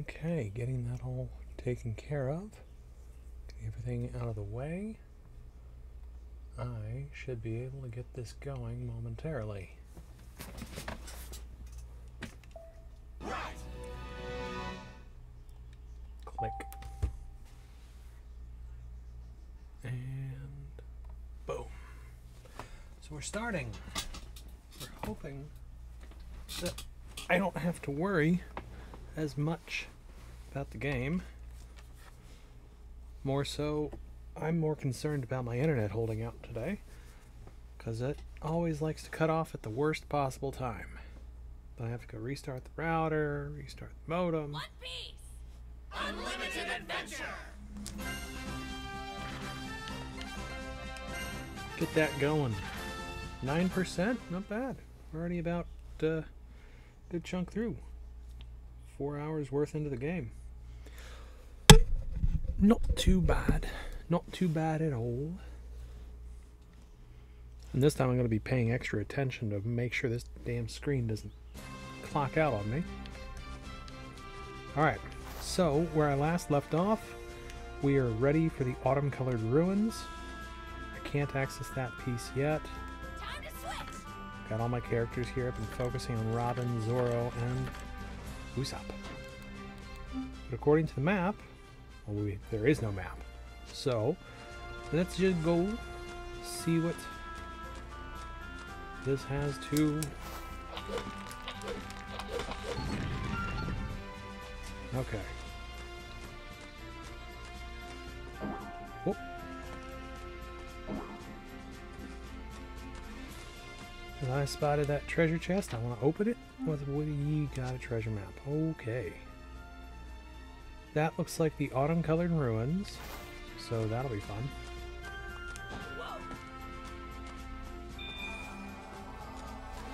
Okay, getting that all taken care of. Getting everything out of the way. I should be able to get this going momentarily. Click. And boom. So we're starting. We're hoping that I don't have to worry as much about the game. More so, I'm more concerned about my internet holding out today because it always likes to cut off at the worst possible time. I have to go restart the router, restart the modem. One Piece! Unlimited adventure! Get that going. 9%? Not bad. We're already about a uh, good chunk through. Four hours worth into the game. Not too bad. Not too bad at all. And this time I'm going to be paying extra attention to make sure this damn screen doesn't clock out on me. Alright, so where I last left off, we are ready for the autumn colored ruins. I can't access that piece yet. Time to switch! Got all my characters here. I've been focusing on Robin, Zoro, and Usopp. But according to the map, we, there is no map. So, let's just go see what this has to... Okay. I spotted that treasure chest. I want to open it. What, what do you got a treasure map? Okay. That looks like the autumn colored ruins. So that'll be fun.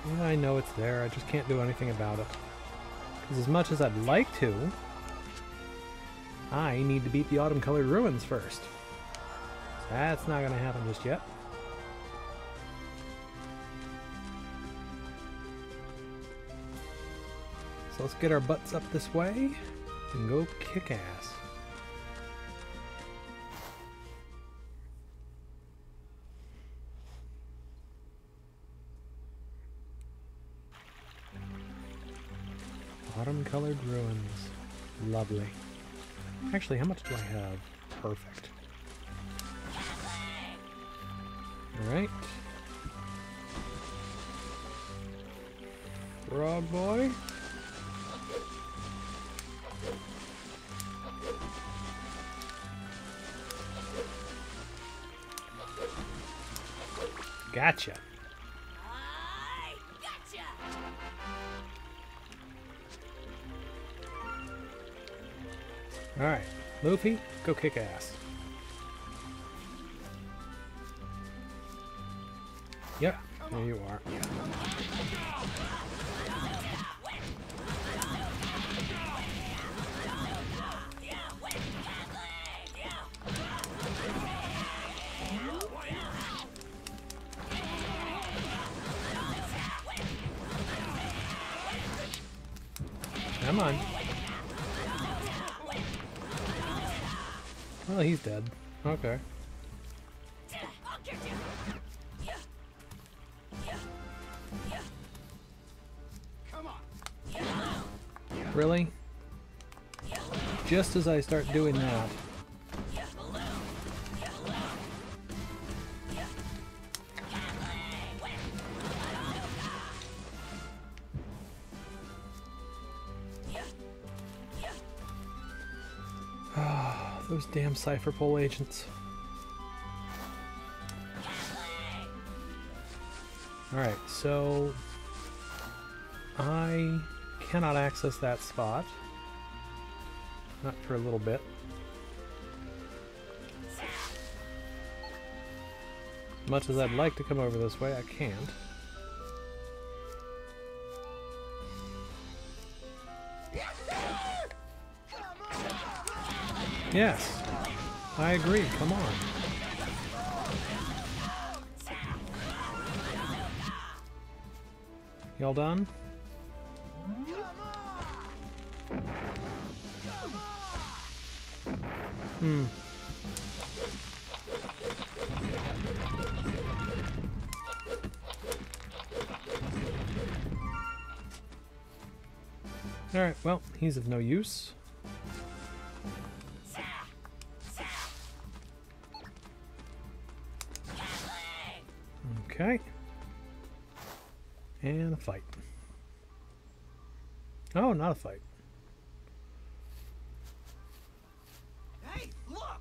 Yeah, I know it's there. I just can't do anything about it. Because as much as I'd like to, I need to beat the autumn colored ruins first. That's not going to happen just yet. Let's get our butts up this way and go kick ass. Autumn colored ruins. Lovely. Actually, how much do I have? Perfect. Alright. Frog boy. Gotcha. I gotcha! Alright. Luffy, go kick ass. Yep, there you are. Well, he's dead. Okay. I'll get you! Really? Just as I start doing that. Damn Cypher Pole agents. Alright, so I cannot access that spot. Not for a little bit. Much as I'd like to come over this way, I can't. Yes, I agree. Come on. Y'all done? Hmm. Alright, well, he's of no use. Not a fight. Hey, look!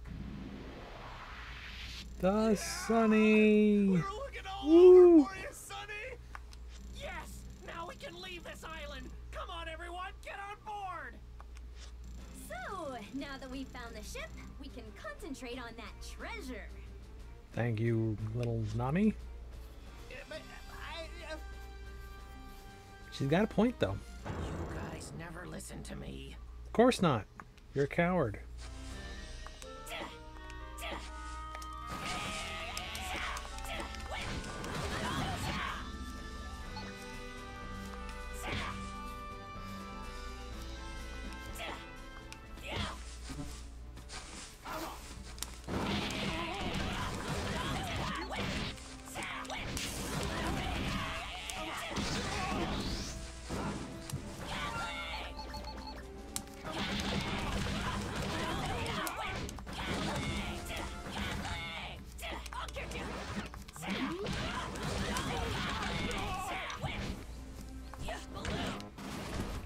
The Sunny! We're looking all Woo! over for you, Sunny! Yes! Now we can leave this island! Come on, everyone, get on board! So, now that we've found the ship, we can concentrate on that treasure. Thank you, little Nami. Uh, but, I, uh, She's got a point, though. Of course not. You're a coward.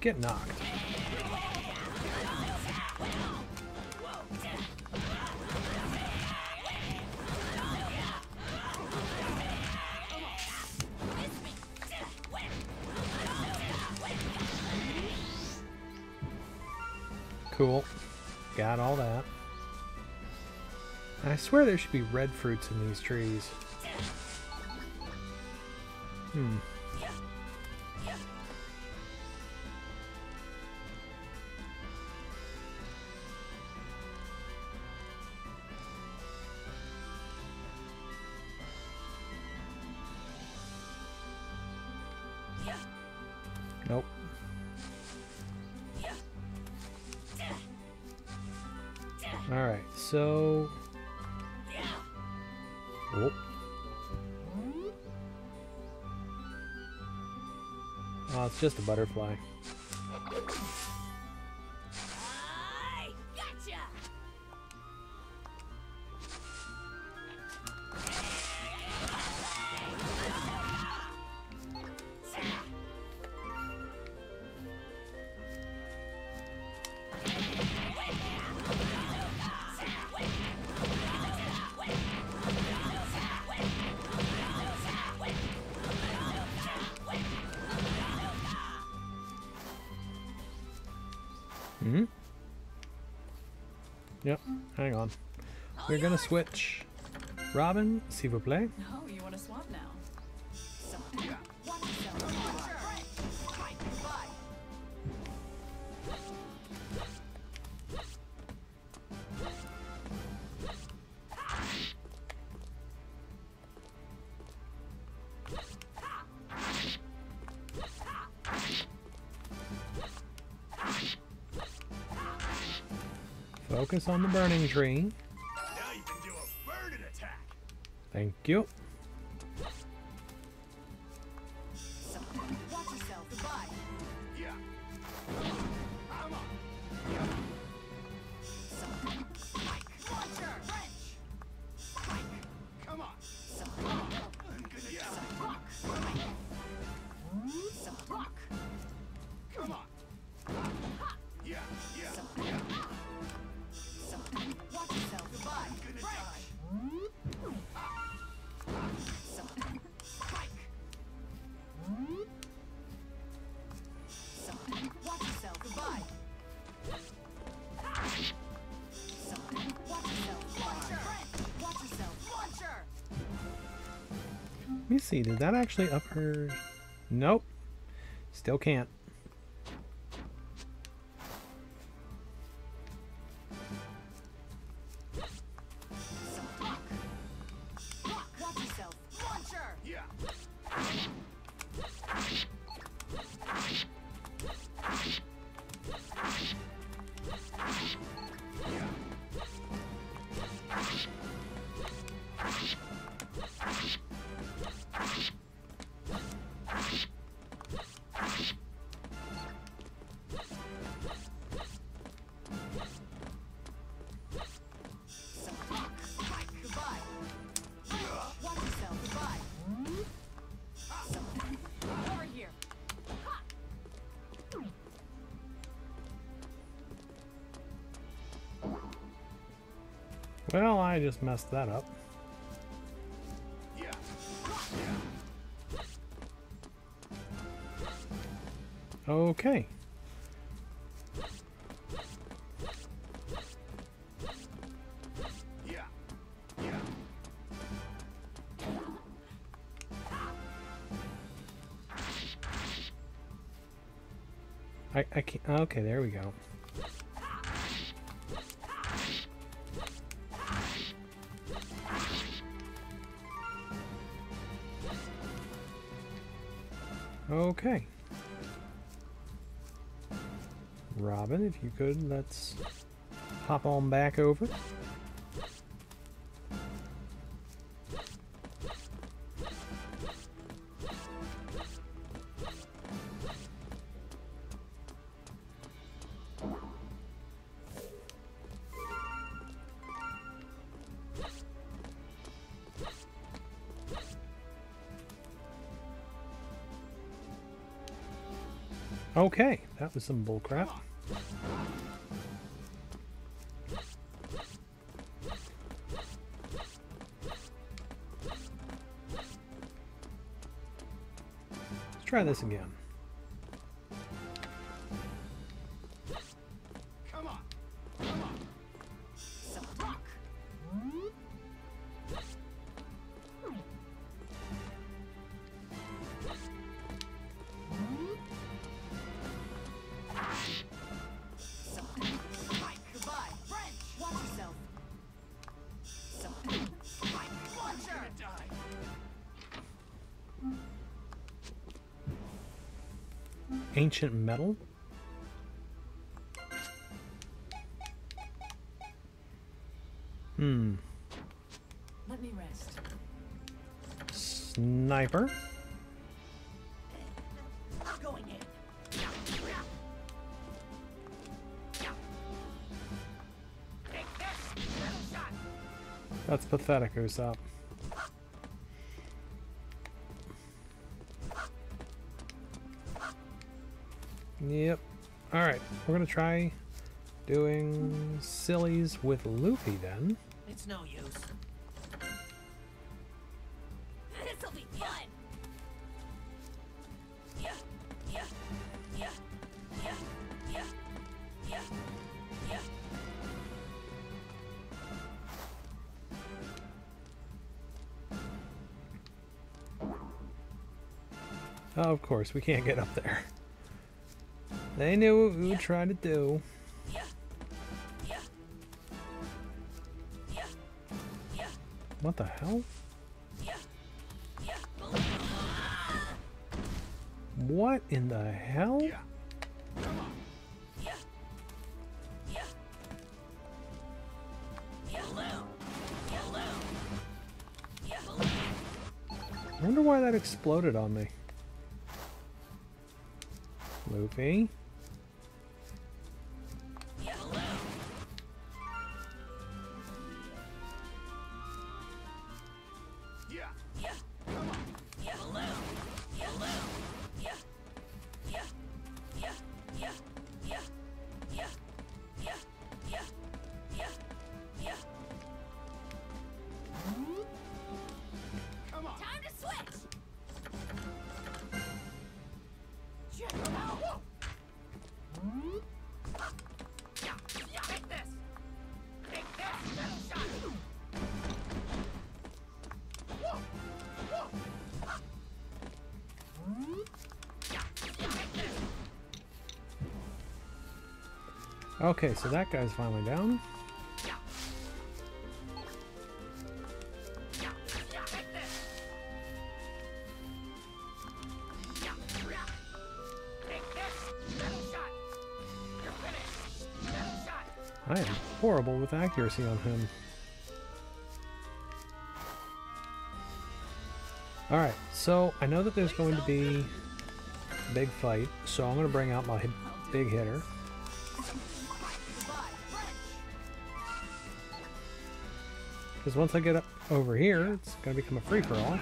Get knocked. Cool. Got all that. I swear there should be red fruits in these trees. Hmm. So... Oh. Oh, it's just a butterfly. We're gonna switch. Robin, s'il vous plaît. Oh, you want to swap now? So, Focus on the burning tree. You. Did that actually up her? Nope. Still can't. Messed that up. Okay. I, I can't, okay, there we go. Could, let's hop on back over. Okay, that was some bullcrap. Try this again. Ancient metal? Hmm. Let me rest. Sniper? Going in. Take this. Little shot. That's pathetic, Usopp. Gonna try doing sillies with Luffy then. It's no use. This'll be fun. Yeah, yeah, yeah, yeah, yeah, yeah, yeah. Oh, of course, we can't get up there. They knew what we were trying to do. What the hell? What in the hell? I wonder why that exploded on me. Luffy. Okay, so that guy's finally down. I am horrible with accuracy on him. Alright, so I know that there's going to be a big fight, so I'm going to bring out my big hitter. Because once I get up over here, it's going to become a free-for-all.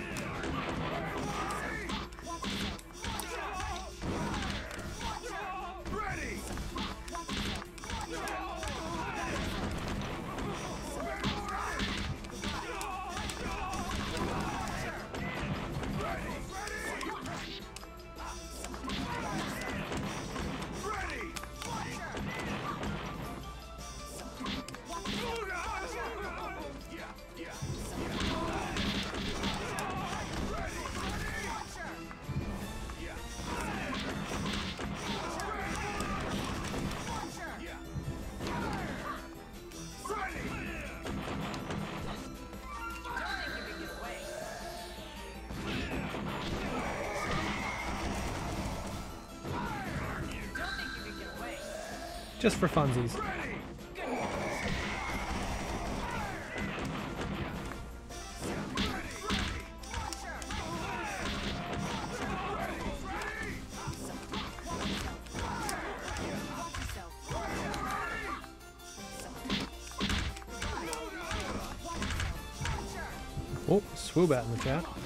Just for funsies. Oh, Swoobat in the chat.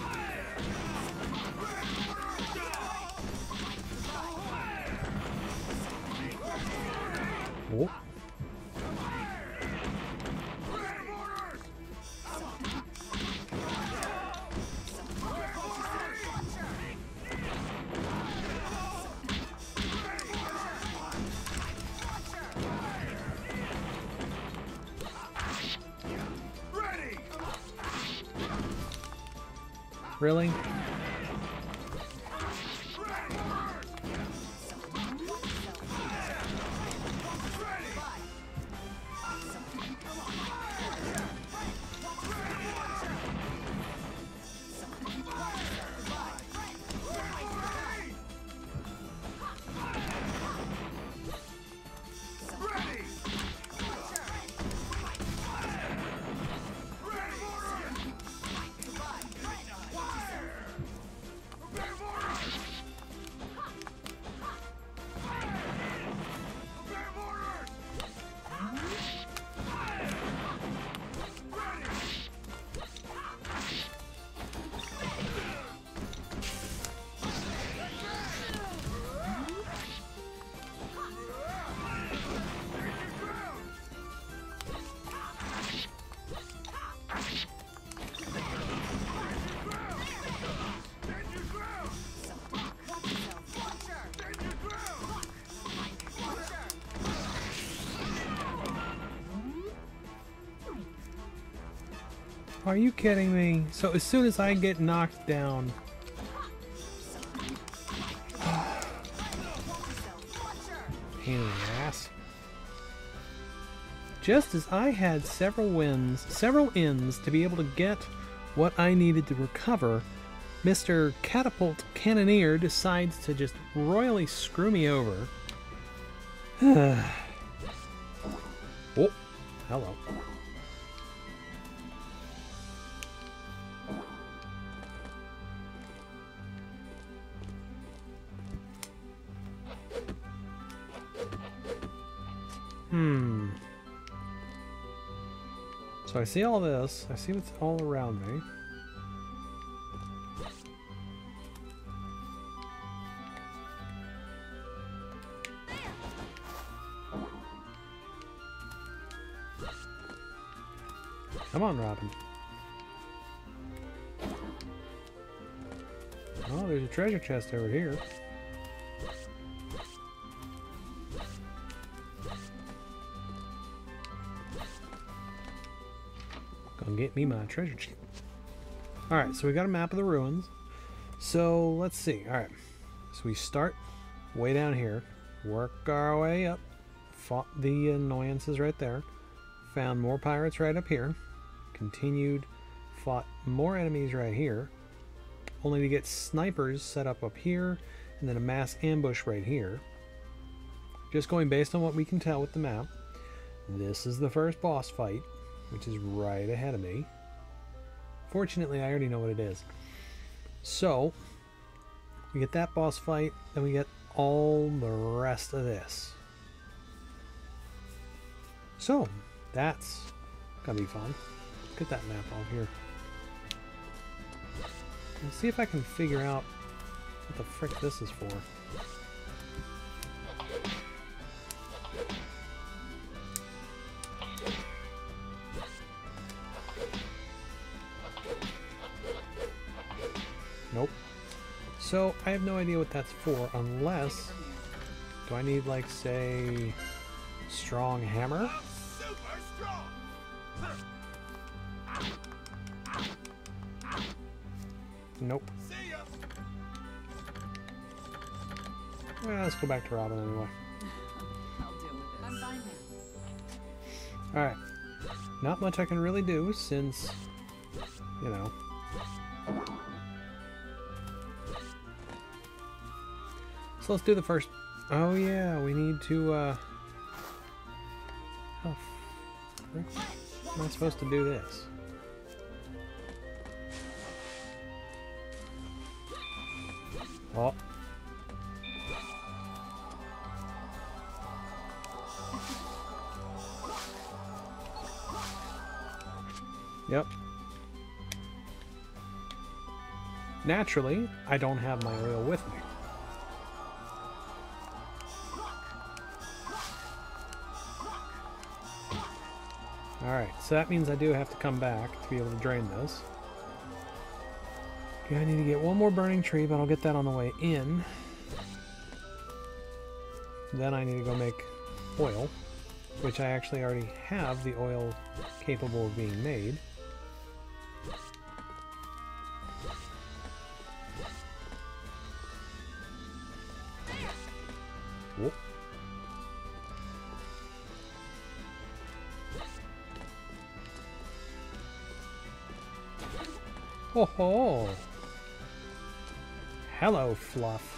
Are you kidding me? So as soon as I get knocked down, pain in the ass. Just as I had several wins, several ins to be able to get what I needed to recover, Mr. Catapult Cannoneer decides to just royally screw me over. oh, hello. See all this. I see what's all around me. Come on, Robin. Oh, there's a treasure chest over here. My treasure chest. Alright, so we got a map of the ruins. So let's see. Alright. So we start way down here. Work our way up. Fought the annoyances right there. Found more pirates right up here. Continued. Fought more enemies right here. Only to get snipers set up up here. And then a mass ambush right here. Just going based on what we can tell with the map. This is the first boss fight which is right ahead of me. Fortunately, I already know what it is. So, we get that boss fight, then we get all the rest of this. So, that's gonna be fun. Get that map off here. Let's see if I can figure out what the frick this is for. So I have no idea what that's for unless do I need like say strong hammer? Nope. Eh, let's go back to Robin anyway. Alright. Not much I can really do since you know. So let's do the first Oh yeah, we need to uh Where am I supposed to do this? Oh. Yep. Naturally, I don't have my oil with me. So that means I do have to come back to be able to drain this. Okay, I need to get one more burning tree, but I'll get that on the way in. Then I need to go make oil, which I actually already have the oil capable of being made. Fluff.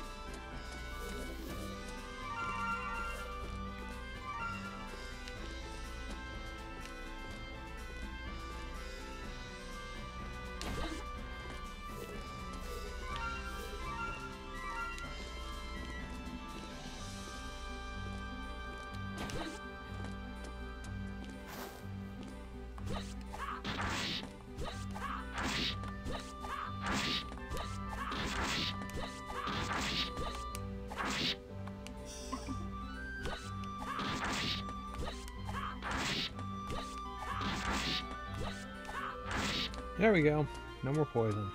There we go. No more poison.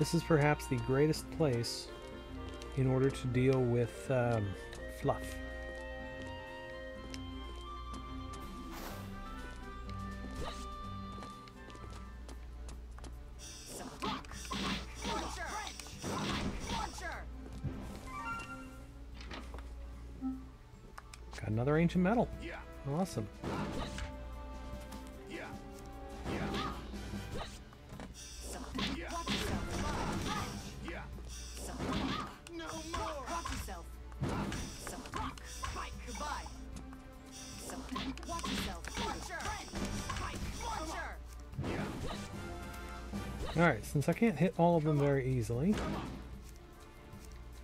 This is perhaps the greatest place in order to deal with um, fluff. Got another ancient metal. Awesome. Alright, since I can't hit all of them very easily,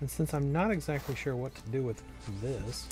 and since I'm not exactly sure what to do with this,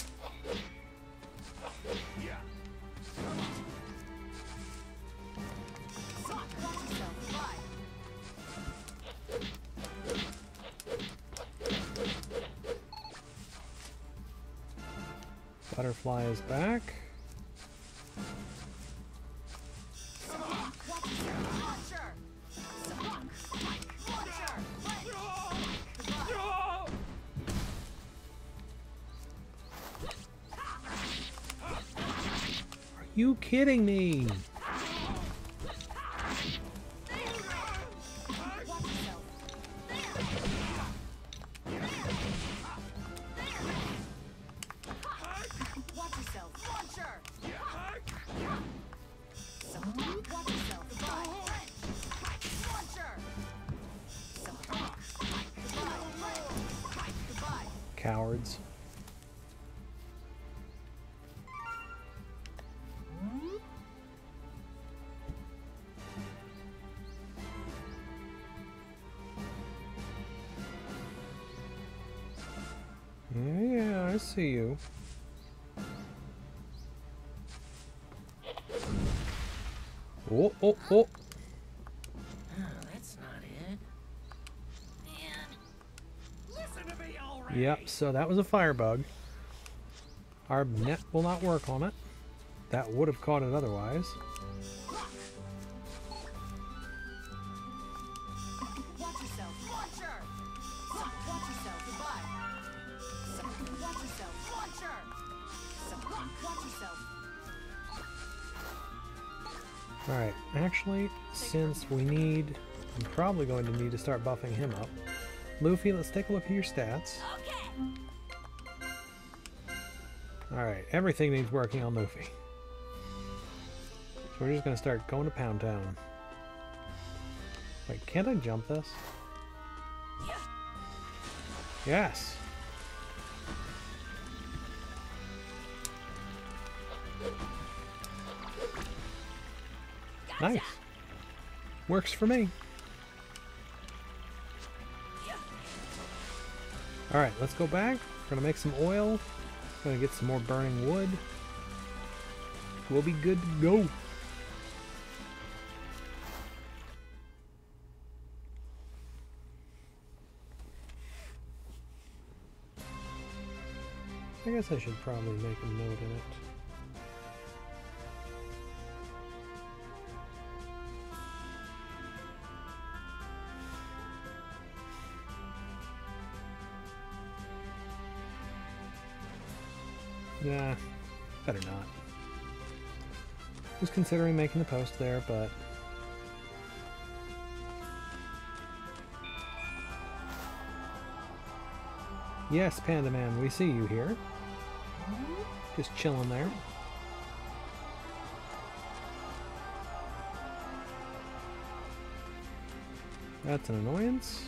see you. Oh, oh, oh. oh, that's not it. Man, listen to me already. Yep, so that was a firebug. Our net will not work on it. That would have caught it otherwise. We need... I'm probably going to need to start buffing him up. Luffy, let's take a look at your stats. Okay. Alright, everything needs working on Luffy. So we're just going to start going to Pound Town. Wait, can't I jump this? Yes! Nice. Works for me. Alright, let's go back. We're gonna make some oil. Gonna get some more burning wood. We'll be good to go. I guess I should probably make a note in it. Nah, better not. Was considering making the post there, but Yes, Panda Man, we see you here. Mm-hmm. Just chilling there. That's an annoyance.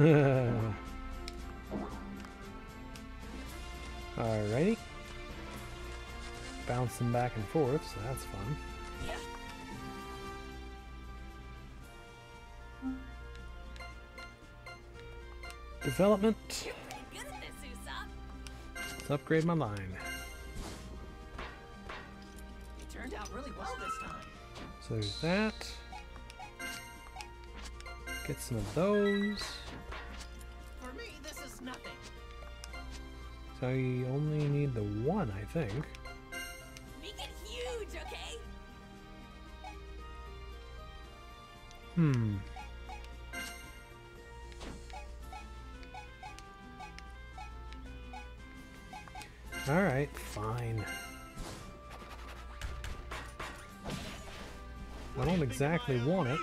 Alrighty. Bouncing back and forth, so that's fun. Development. You're pretty good at this, Let's upgrade my line. It turned out really well this time. So there's that. Get some of those. So you only need the one, I think. Make it huge, okay? Hmm. Alright, fine. I don't exactly want it.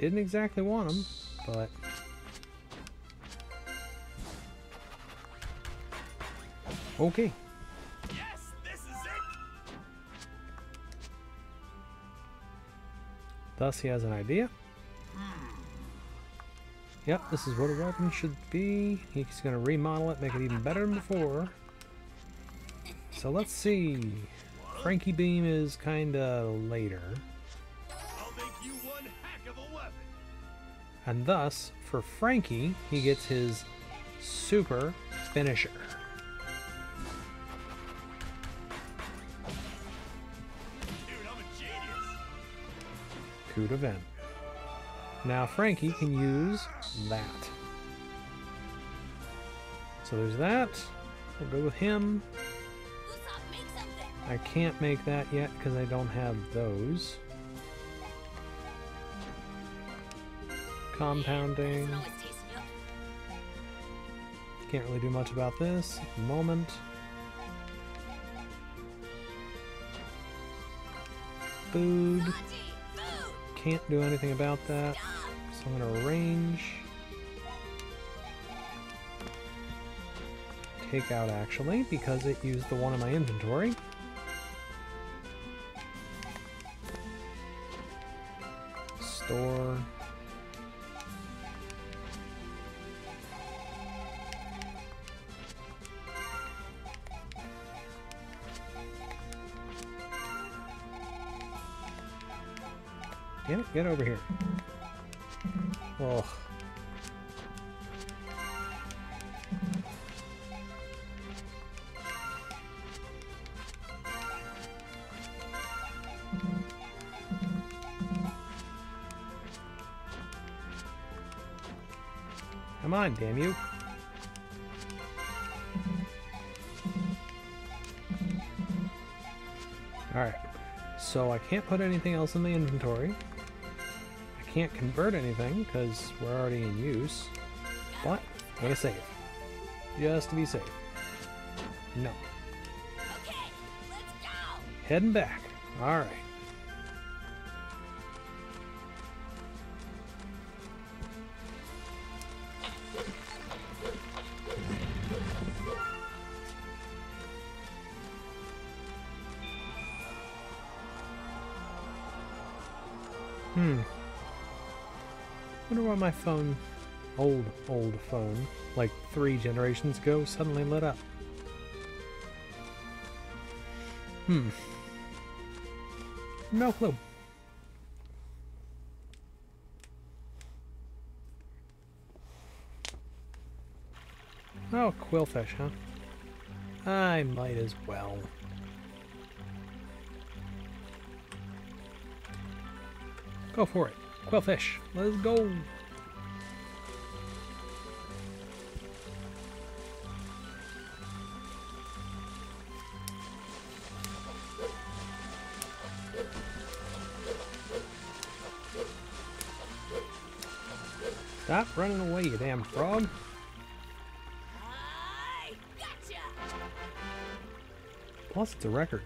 Didn't exactly want them, but... Okay. Yes, this is it. Thus he has an idea. Hmm. Yep, this is what a weapon should be. He's going to remodel it, make it even better than before. So let's see. Franky Beam is kind of later. And thus, for Franky, he gets his super finisher. Dude, I'm a genius. Coup de vent. Now Franky can use that. So there's that. We'll go with him. Usopp, make something. I can't make that yet because I don't have those. Compounding. Can't really do much about this at the moment. Food. Can't do anything about that. So I'm gonna arrange. Take out actually, because it used the one in my inventory. Get over here. Oh. Come on, damn you. Alright, so I can't put anything else in the inventory. Can't convert anything because we're already in use. But I'm gonna save. Just to be safe. No. Okay, let's go. Heading back. All my phone, old, old phone, like three generations ago, suddenly lit up. Hmm. No clue. Oh, quillfish, huh? I might as well. Go for it. Quillfish. Let's go. Running away, you damn frog. I gotcha. Plus, it's a record.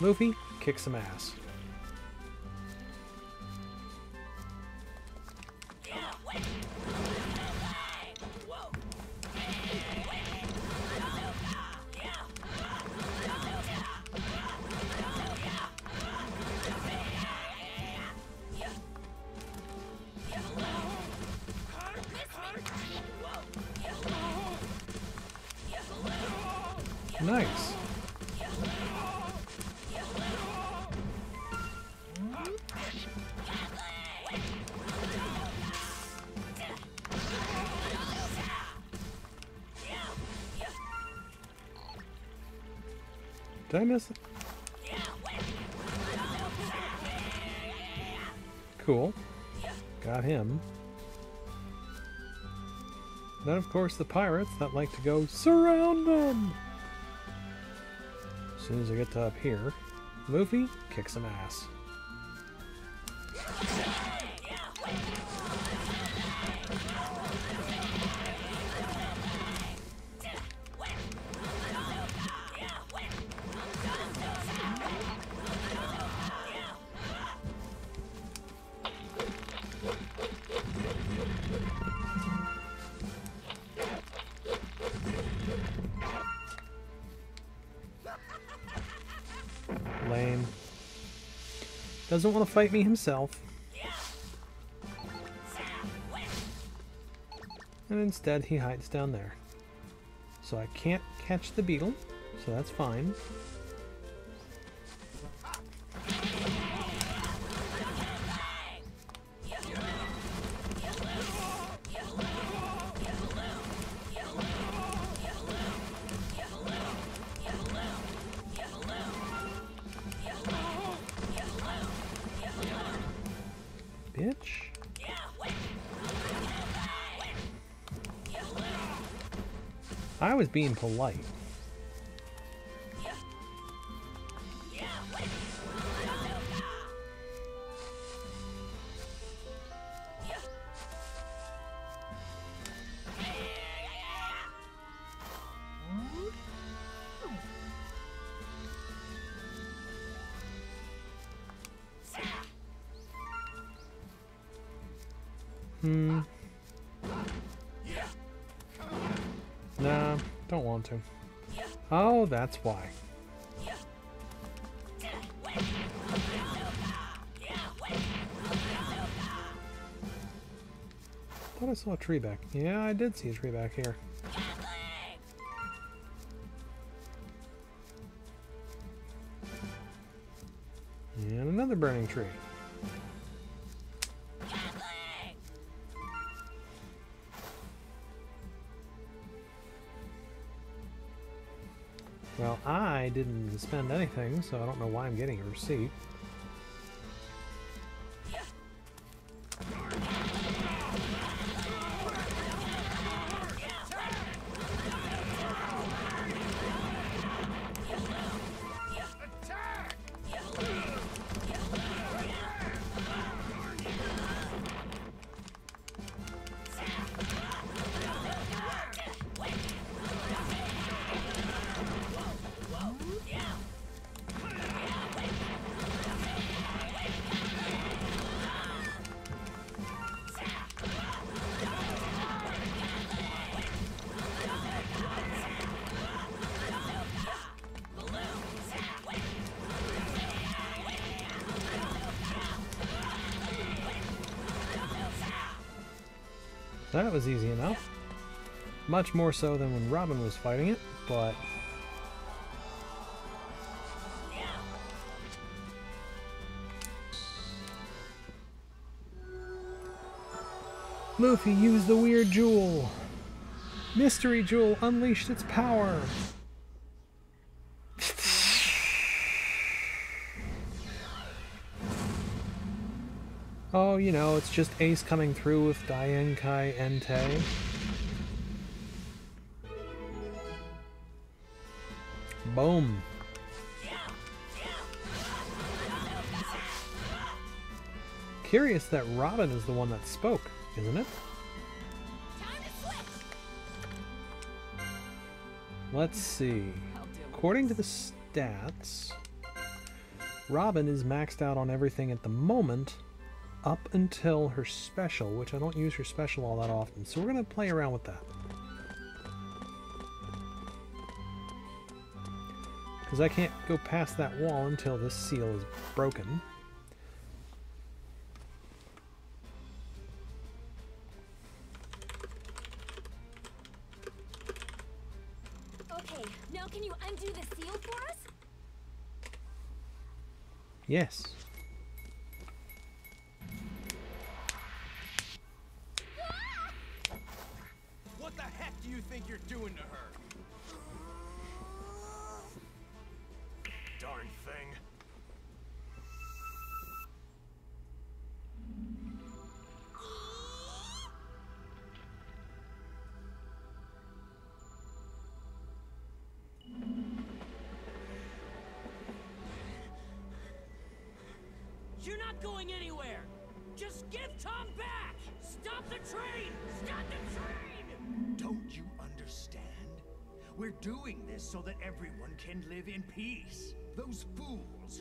Luffy, kick some ass. Did I miss it? Cool. Got him. Then, of course, the pirates that like to go surround them. As soon as I get to up here, Luffy kicks some ass. Doesn't want to fight me himself. And instead he hides down there. So I can't catch the beetle, so that's fine. Was being polite. That's why. Thought I saw a tree back. Yeah, I did see a tree back here. And another burning tree. Spend anything, so I don't know why I'm getting a receipt. Was easy enough. Much more so than when Robin was fighting it, but Luffy used the weird jewel. Mystery jewel unleashed its power. Oh, you know, it's just Ace coming through with Dai Enkai Entei. Boom. Curious that Robin is the one that spoke, isn't it? Let's see. According to the stats, Robin is maxed out on everything at the moment up until her special, which I don't use her special all that often. So we're going to play around with that. Because I can't go past that wall until this seal is broken. Okay, now can you undo the seal for us? Yes.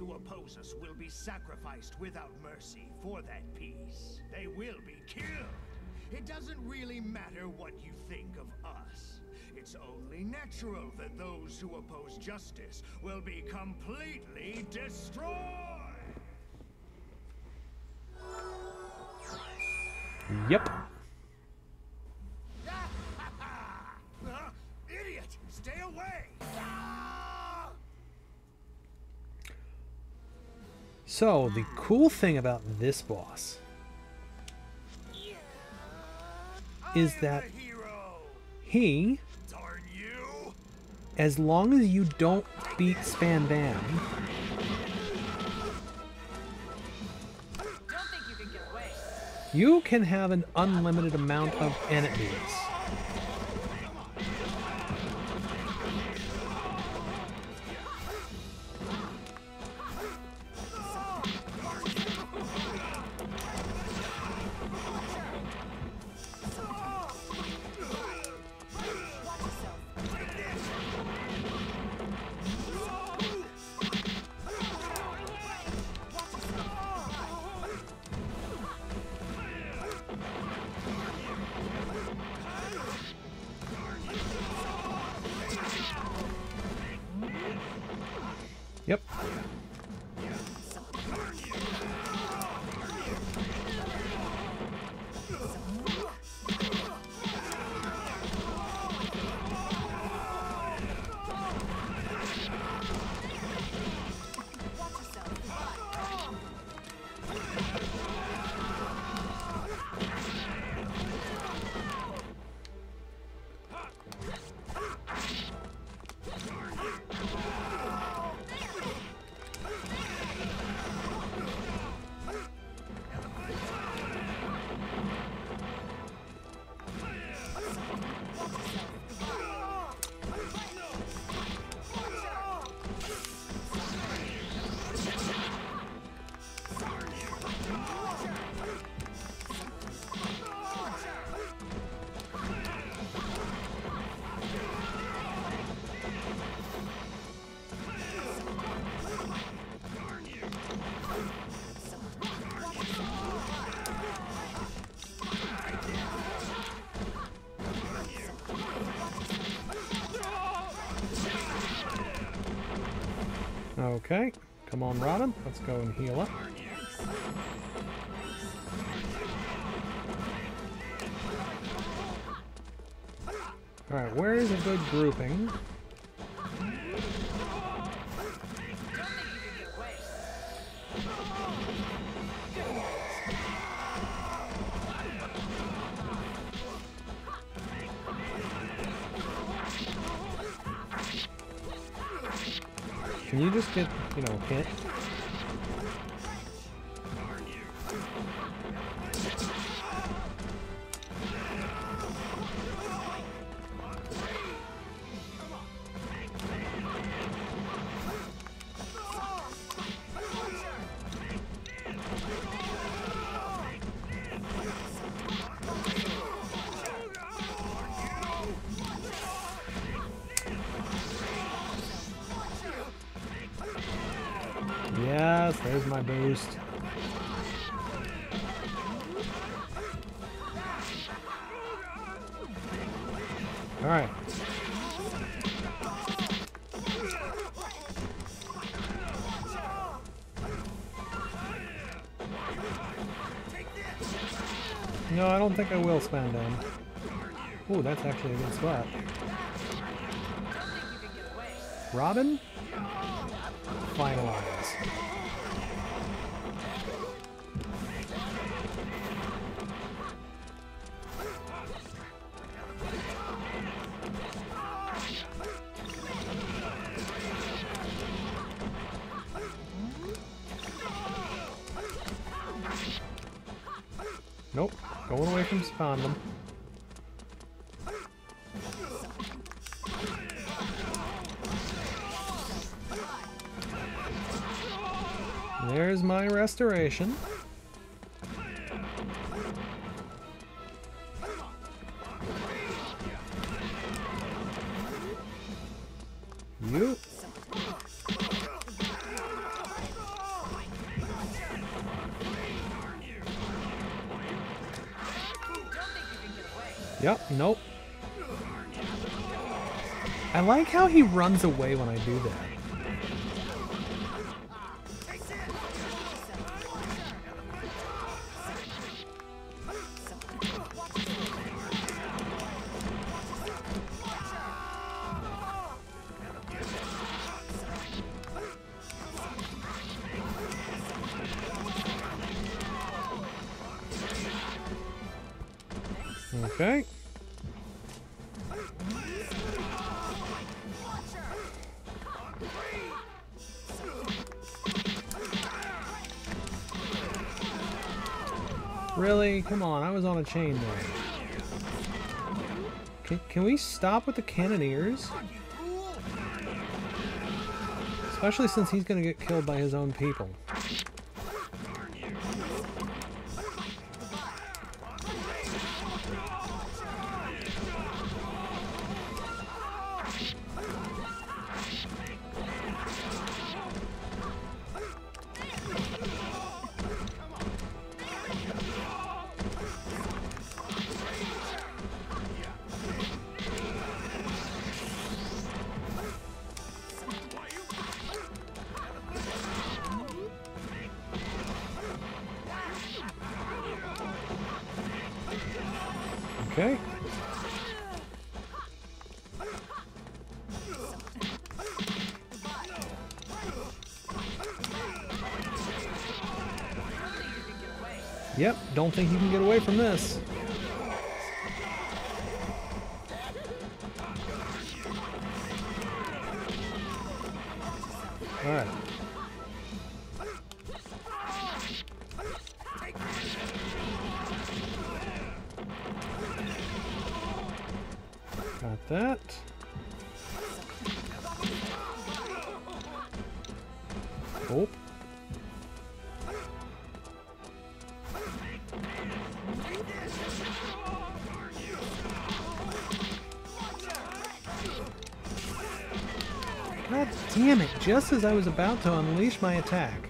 Who oppose us will be sacrificed without mercy for that peace. They will be killed. It doesn't really matter what you think of us. It's only natural that those who oppose justice will be completely destroyed. Yep. Idiot! Stay away! Ah! So, the cool thing about this boss is that he, as long as you don't beat Spandam, you can you can have an unlimited amount of enemies. on Let's go and heal up. Alright, where is a good grouping? Can you just get, you know, hit? Will them. Ooh, that's actually a good spot. Robin? Restoration. You. Yep, nope. I like how he runs away when I do that. Come on, I was on a chain there. Can, can we stop with the cannoneers? Especially since he's gonna get killed by his own people. Don't think you can get away from this. Just as I was about to unleash my attack.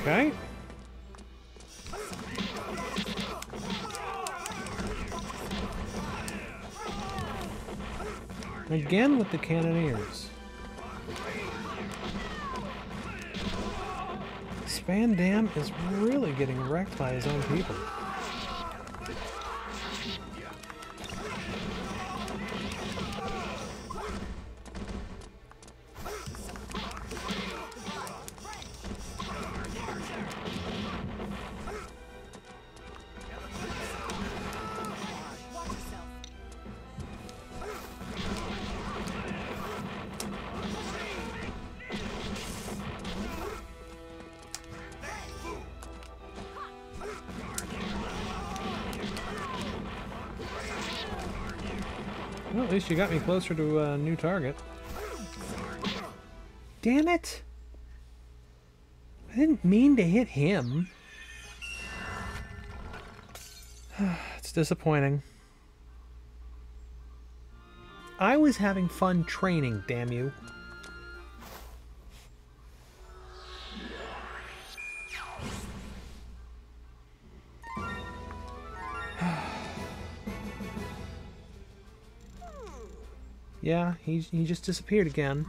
Okay. Again with the cannoneers. S- Van Dam is really getting wrecked by his own people. Least you got me closer to a new target. Damn it! I didn't mean to hit him. it's disappointing. I was having fun training, damn you. Yeah, he, he just disappeared again.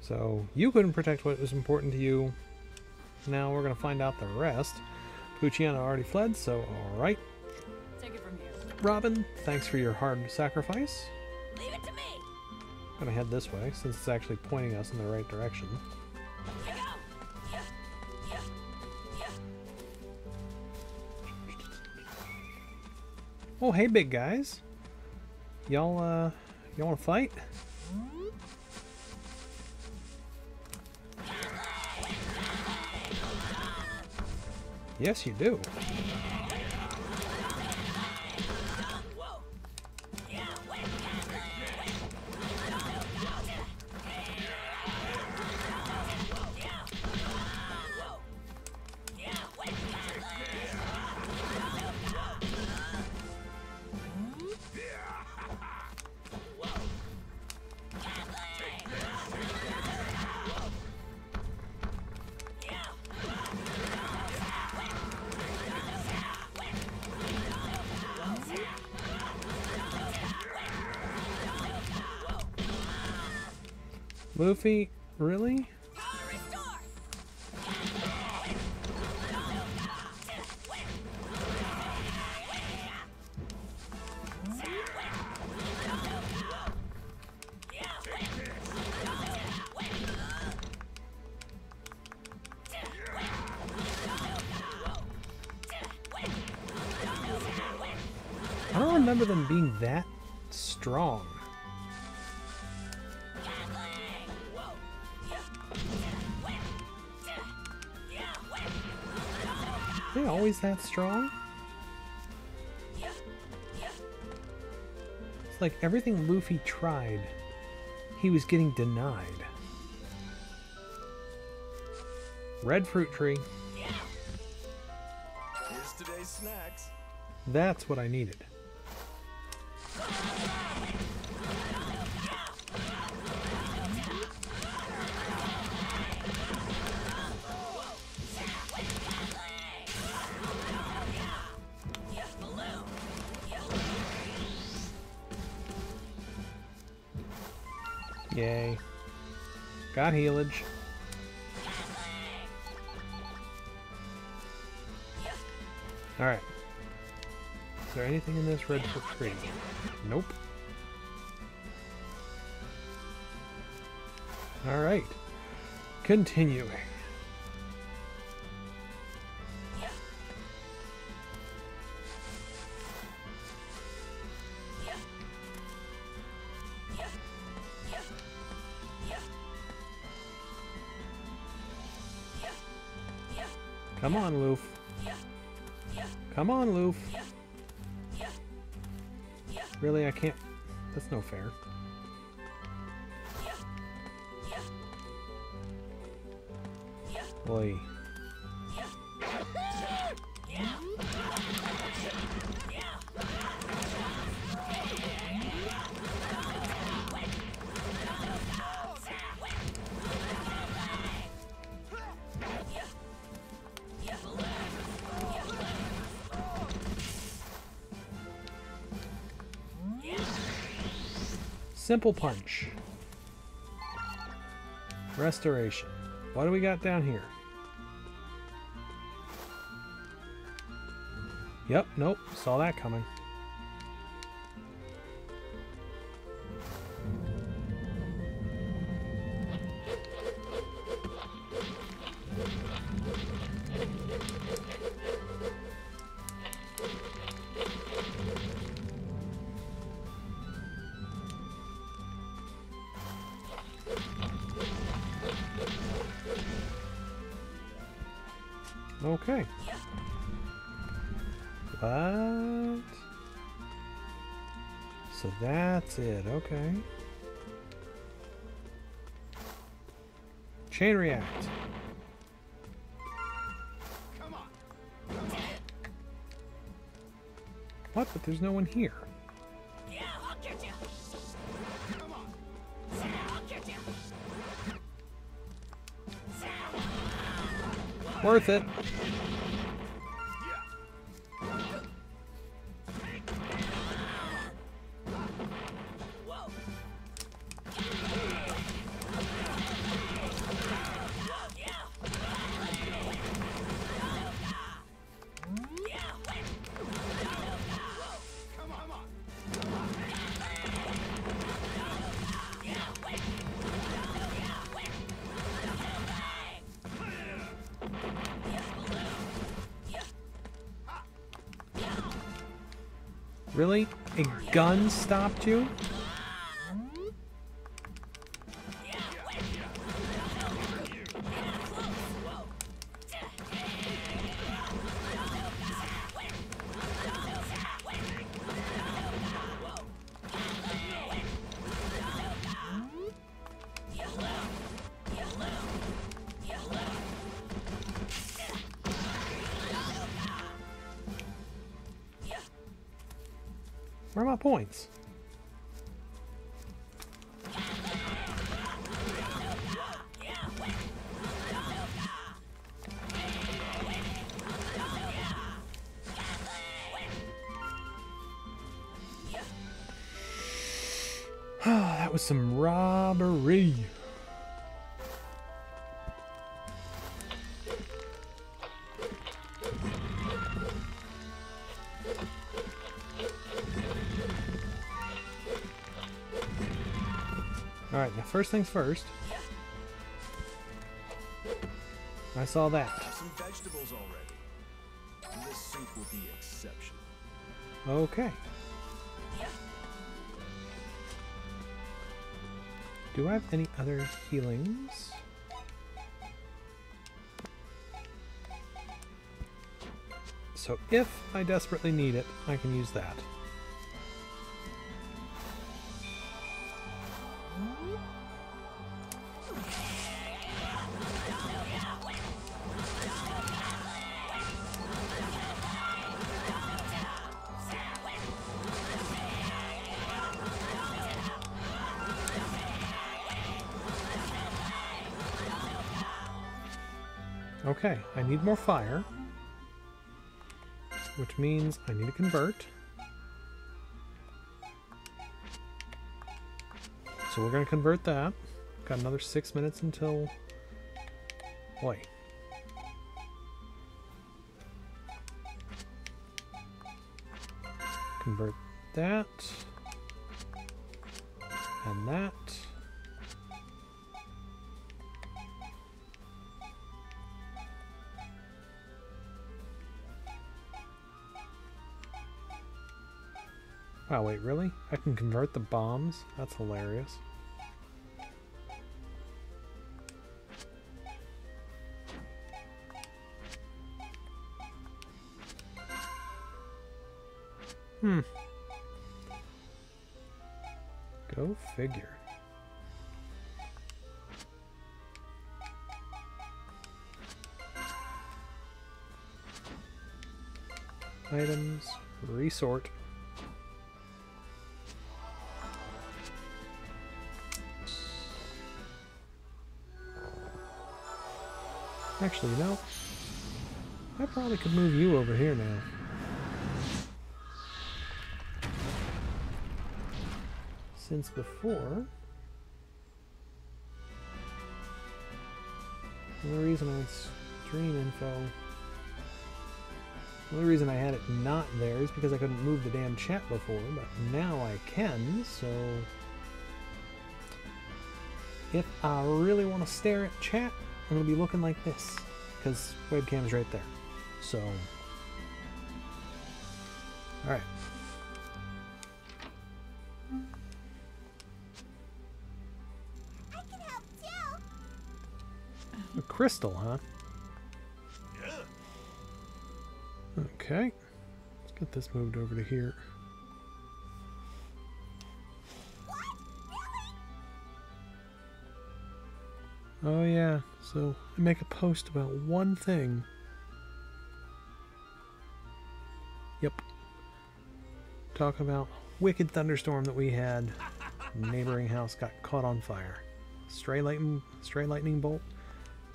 So, you couldn't protect what was important to you. Now we're going to find out the rest. Pucciano already fled, so alright. Take it from here. Robin, thanks for your hard sacrifice. Leave it to me. I'm going to head this way, since it's actually pointing us in the right direction. Oh, hey, big guys. Y'all, uh, y'all want to fight? Yes, you do. Luffy, Always that strong? It's like everything Luffy tried, he was getting denied. Red fruit tree. Here's today's snacks. That's what I needed. Healage. Alright. Is there anything in this red fruit tree? Nope. Alright. Continuing. Come on, Loof. Come on, Loof. Really, I can't. That's no fair. Boy. Simple punch. Restoration. What do we got down here? Yep, nope, saw that coming. It, okay. Chain react. Come on. What? But there's no one here. Yeah, I'll get you. Come on. Yeah, I'll get you. Worth it. Gun stopped you? First things first. I saw that. Some vegetables already. This soup will be exceptional. Okay. Do I have any other healings? So if I desperately need it, I can use that. Okay, I need more fire. Which means I need to convert. So we're going to convert that. Got another six minutes until... Boy. Convert that. And that. Wow, wait, really? I can convert the bombs? That's hilarious. Hmm. Go figure. Items, resort. Actually, you know, I probably could move you over here now. Since before... The only reason I stream info. The only reason I had it not there is because I couldn't move the damn chat before, but now I can, so if I really want to stare at chat, I'm going to be looking like this because webcam's right there. So, all right. I can help too. A crystal, huh? Okay. Let's get this moved over to here. So I make a post about one thing. Yep. Talk about wicked thunderstorm that we had. Neighboring house got caught on fire. Stray lightning, stray lightning bolt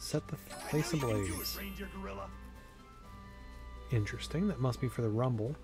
set the place ablaze. Interesting. That must be for the rumble.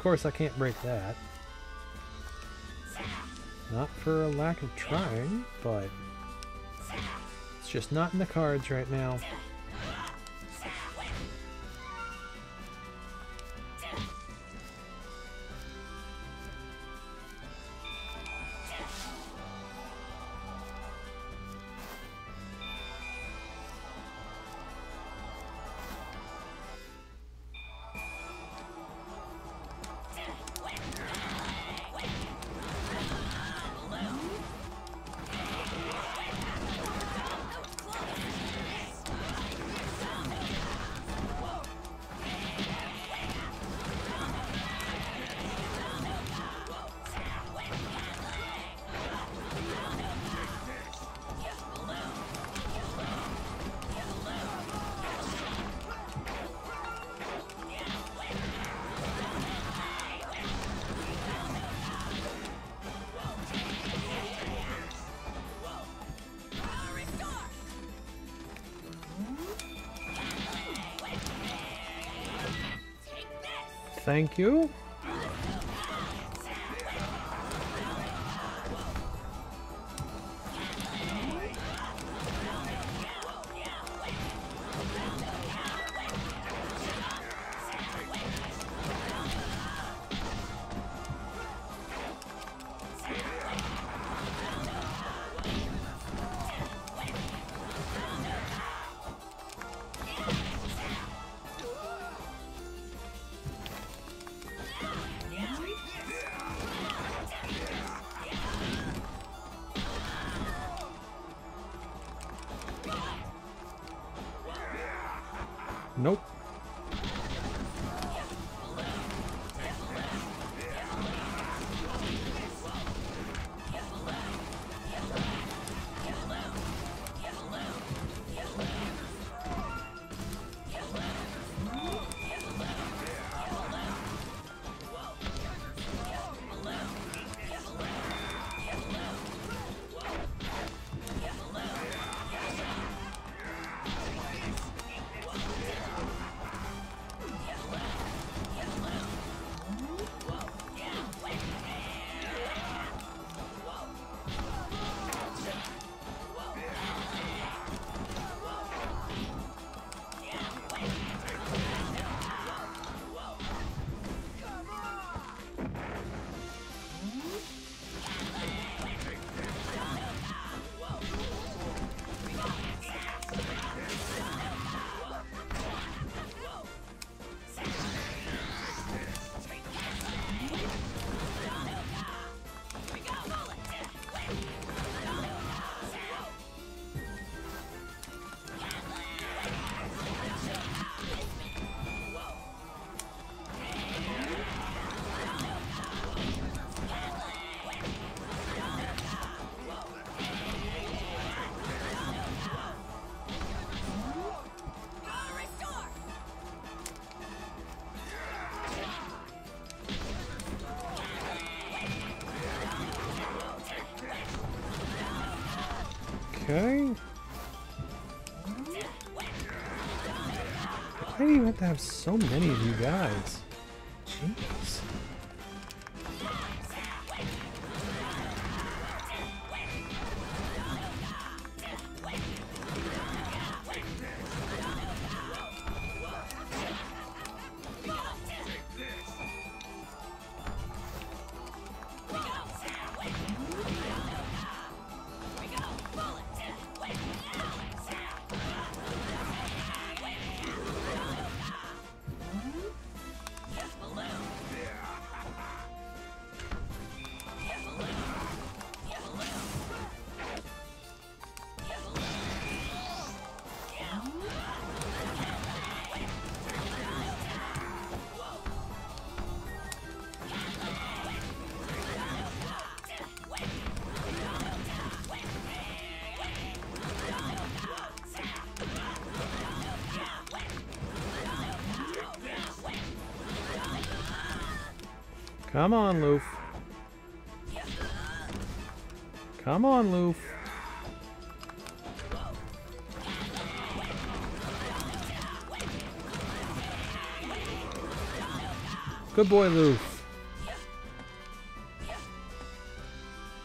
Course, I can't break that. Not for a lack of trying, but it's just not in the cards right now. Thank you. Have to have so many of you guys? Come on, Loof. Come on, Loof. Good boy, Loof.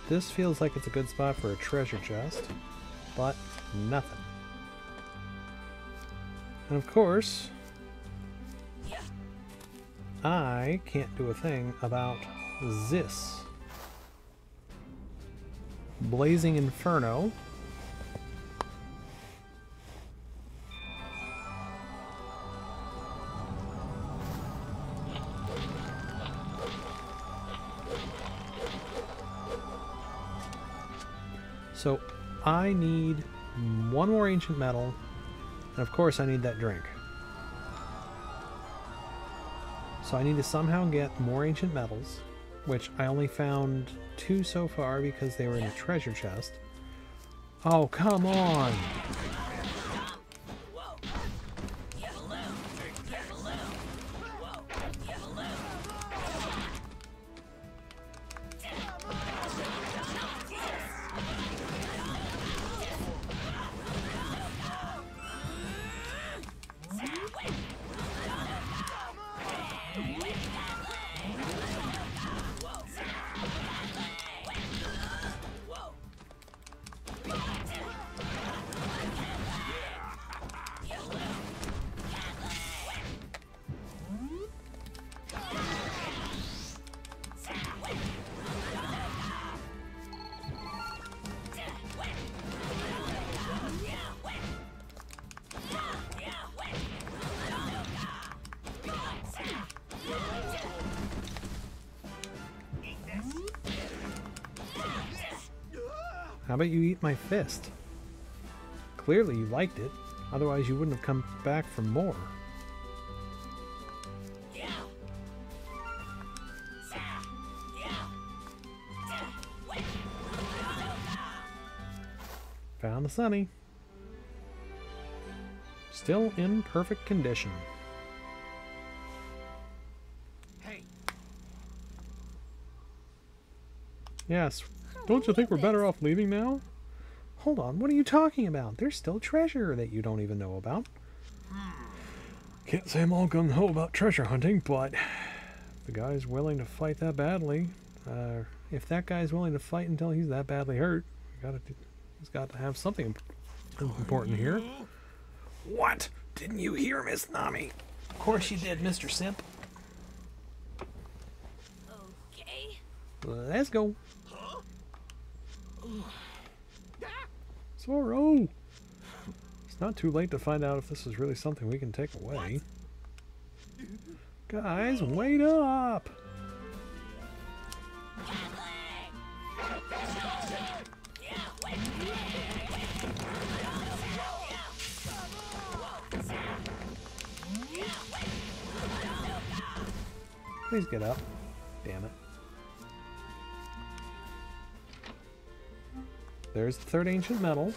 This feels like it's a good spot for a treasure chest, but nothing. And of course, I can't do a thing about this. Blazing Inferno. So I need one more ancient metal, and of course I need that drink. So I need to somehow get more ancient metals, which I only found two so far because they were in a treasure chest. Oh, come on! How about you eat my fist? Clearly you liked it, otherwise you wouldn't have come back for more. Found the sunny. Still in perfect condition. Hey, Yes. Don't you think we're better off leaving now? Hold on, what are you talking about? There's still treasure that you don't even know about. Can't say I'm all gung ho about treasure hunting, but the guy's willing to fight that badly, uh, if that guy's willing to fight until he's that badly hurt, gotta, he's got to have something important here. What? Didn't you hear, Miss Nami? Of course you did, Mr. Simp. Okay. Let's go. Zoro! It's not too late to find out if this is really something we can take away. Guys, wait up! Please get up. Damn it. There's the third ancient metal.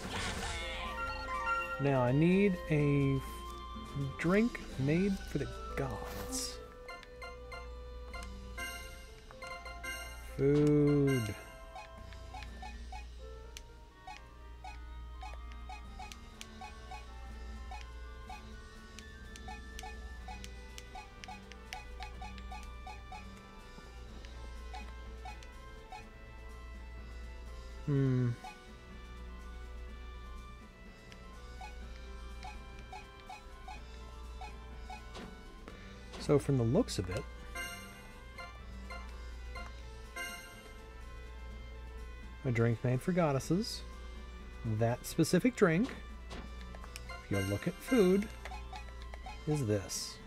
Now I need a drink made for the gods. Food. So from the looks of it, a drink made for goddesses. That specific drink, if you look at food, is this.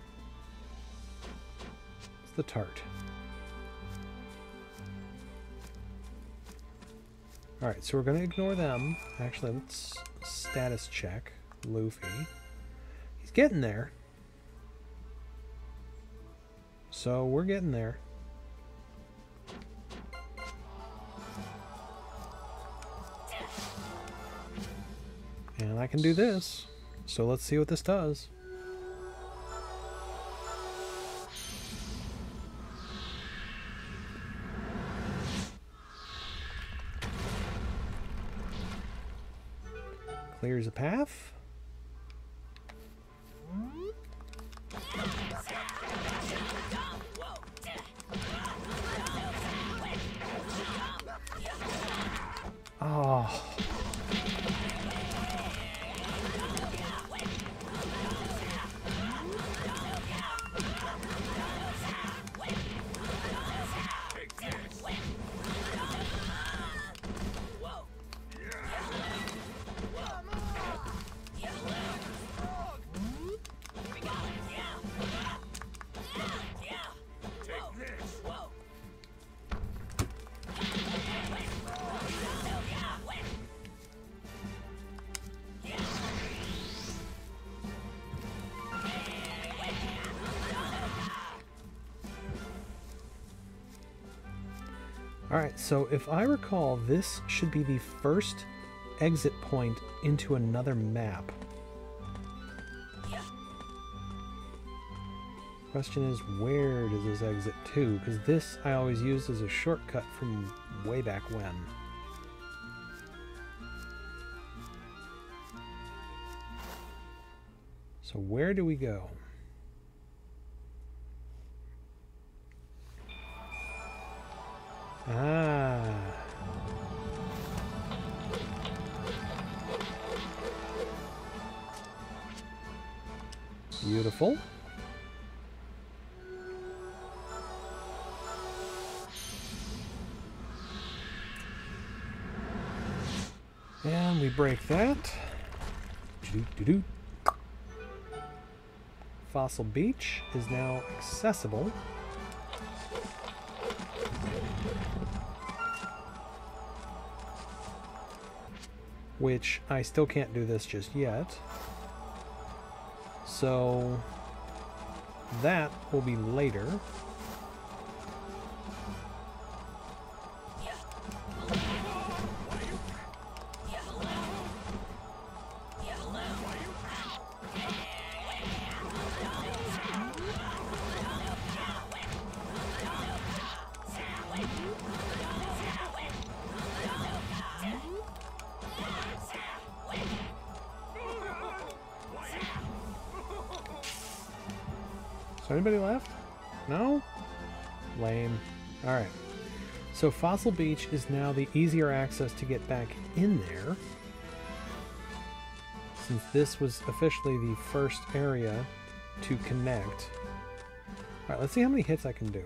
It's the tart. Alright, so we're going to ignore them. Actually, let's status check Luffy. He's getting there. So we're getting there. And I can do this. So let's see what this does. Clears a path. So if I recall, this should be the first exit point into another map. Question is, where does this exit to? Because this I always used as a shortcut from way back when. So where do we go? Beautiful. And we break that. Fossil Beach is now accessible. Which I still can't do this just yet. So that will be later. Fossil Beach is now the easier access to get back in there. Since this was officially the first area to connect. Alright, let's see how many hits I can do.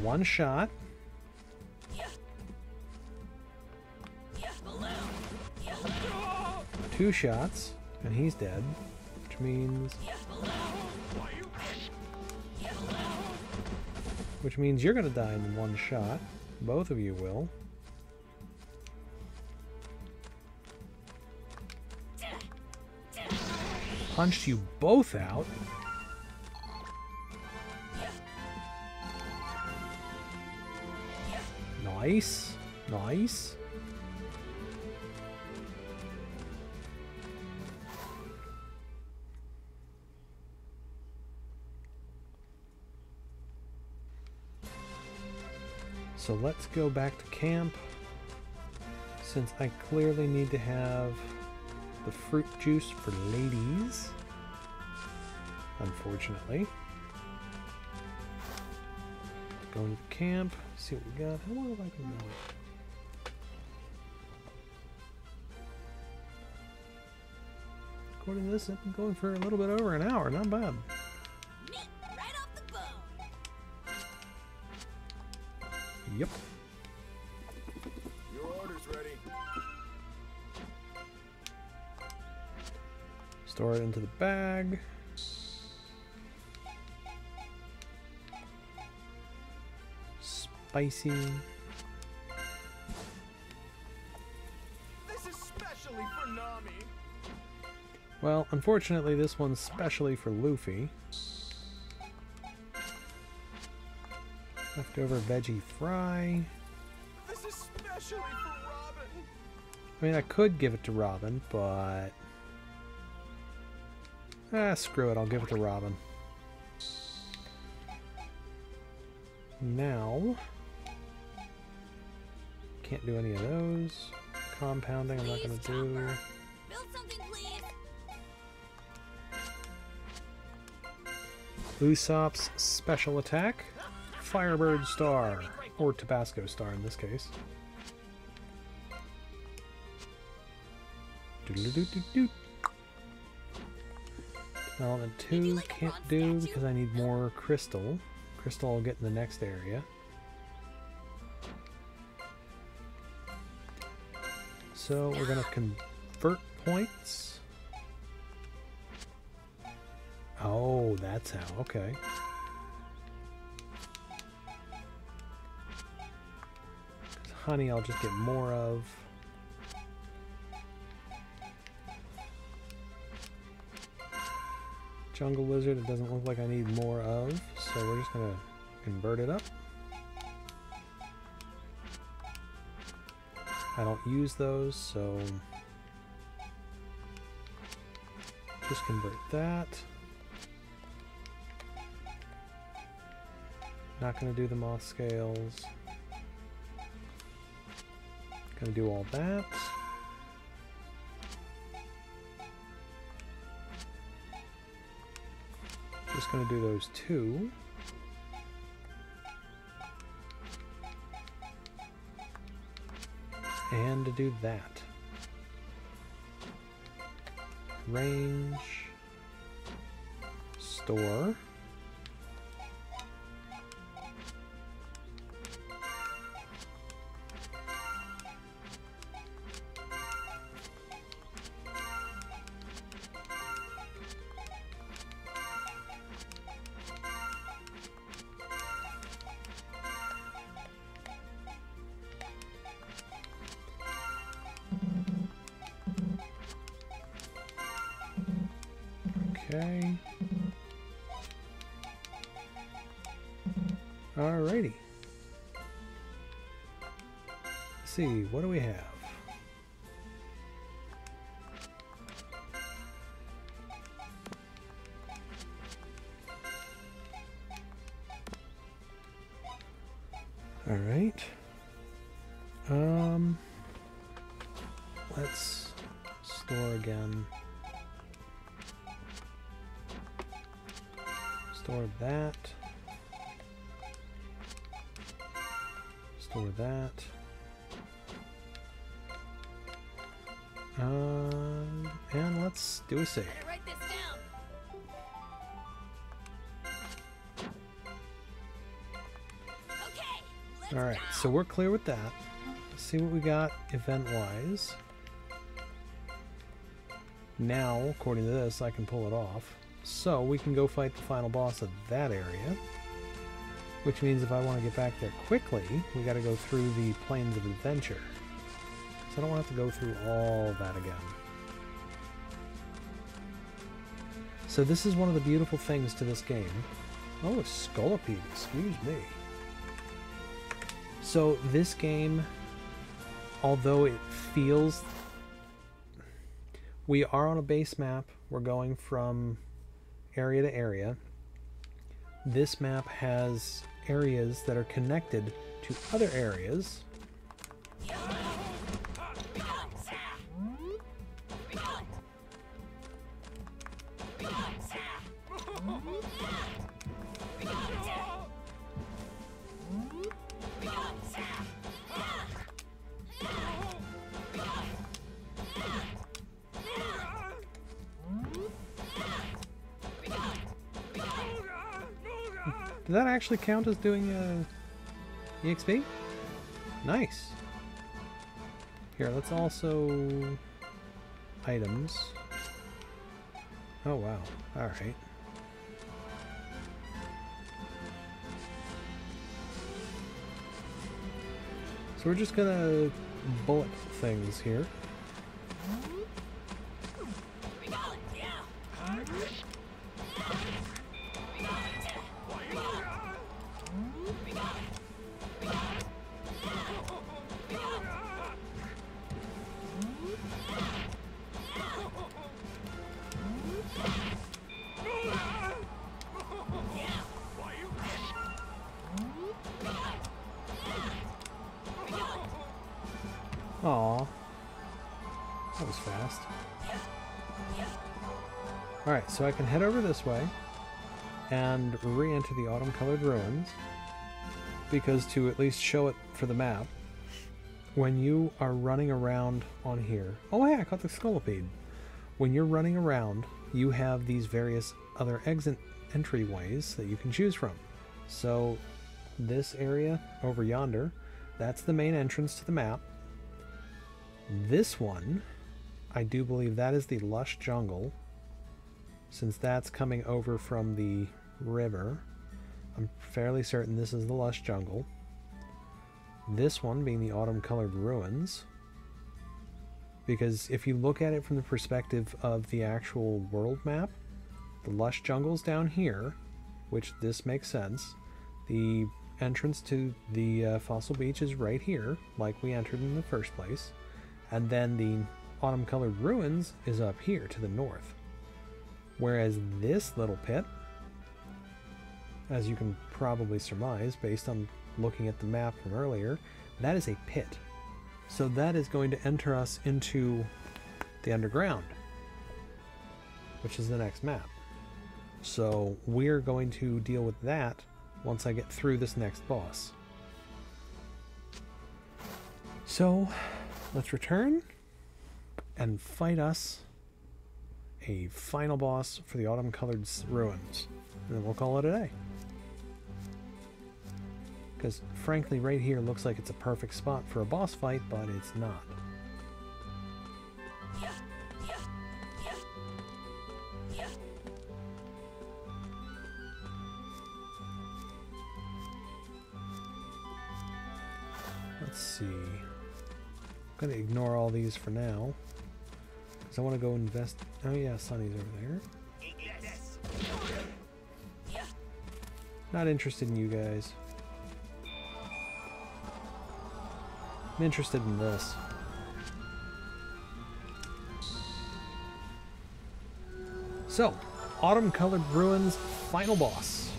One shot. Two shots, and he's dead. Which means Which means you're going to die in one shot. Both of you will. Punched you both out. Nice. Nice. So let's go back to camp since I clearly need to have the fruit juice for ladies, unfortunately. Going to camp, see what we got. How long have I been going? According to this, I've been going for a little bit over an hour, not bad. Yep. Your order's ready. Store it into the bag. Spicy. This is specially for Nami. Well, unfortunately, this one's specially for Luffy. Leftover veggie fry. This is specially for Robin. I mean, I could give it to Robin, but... Ah, screw it. I'll give it to Robin. Now... Can't do any of those. Compounding I'm not going to do. Chopper. Build something, please. Usopp's special attack. Firebird Star. Or Tabasco Star in this case. Development 2 can't do because I need more crystal. Crystal I'll get in the next area. So we're gonna convert points. Oh, that's how. Okay. Honey, I'll just get more of. Jungle lizard, it doesn't look like I need more of, so we're just gonna convert it up. I don't use those, so just convert that. Not gonna do the moth scales. Gonna do all that. Just gonna do those two. And to do that. Range. Store. All right, so we're clear with that. Let's see what we got event-wise. Now, according to this, I can pull it off. So we can go fight the final boss of that area. Which means if I want to get back there quickly, we got to go through the Plains of Adventure. So I don't want to have to go through all that again. So this is one of the beautiful things to this game. Oh, a Scolipede, excuse me. So this game, although it feels, we are on a base map. We're going from area to area. This map has areas that are connected to other areas. Actually count as doing uh, EXP? Nice. Here, let's also... Items. Oh, wow. Alright. So we're just gonna bullet things here. Can head over this way and re-enter the autumn-colored ruins because to at least show it for the map, when you are running around on here... Oh hey, I caught the scolipede. When you're running around, you have these various other exit entryways that you can choose from. So this area over yonder, that's the main entrance to the map. This one, I do believe that is the lush jungle, since that's coming over from the river. I'm fairly certain this is the lush jungle. This one being the autumn colored ruins. Because if you look at it from the perspective of the actual world map, the lush jungle's down here, which this makes sense. The entrance to the uh, fossil beach is right here, like we entered in the first place. And then the autumn colored ruins is up here to the north. Whereas this little pit, as you can probably surmise based on looking at the map from earlier, that is a pit. So that is going to enter us into the underground, which is the next map. So we're going to deal with that once I get through this next boss. So let's return and fight us a final boss for the autumn colored ruins. And then we'll call it a day. Because frankly, right here looks like it's a perfect spot for a boss fight, but it's not. Let's see. I'm going to ignore all these for now. I want to go invest... Oh yeah, Sunny's over there. Not interested in you guys. I'm interested in this. So, Autumn Colored Ruins final boss.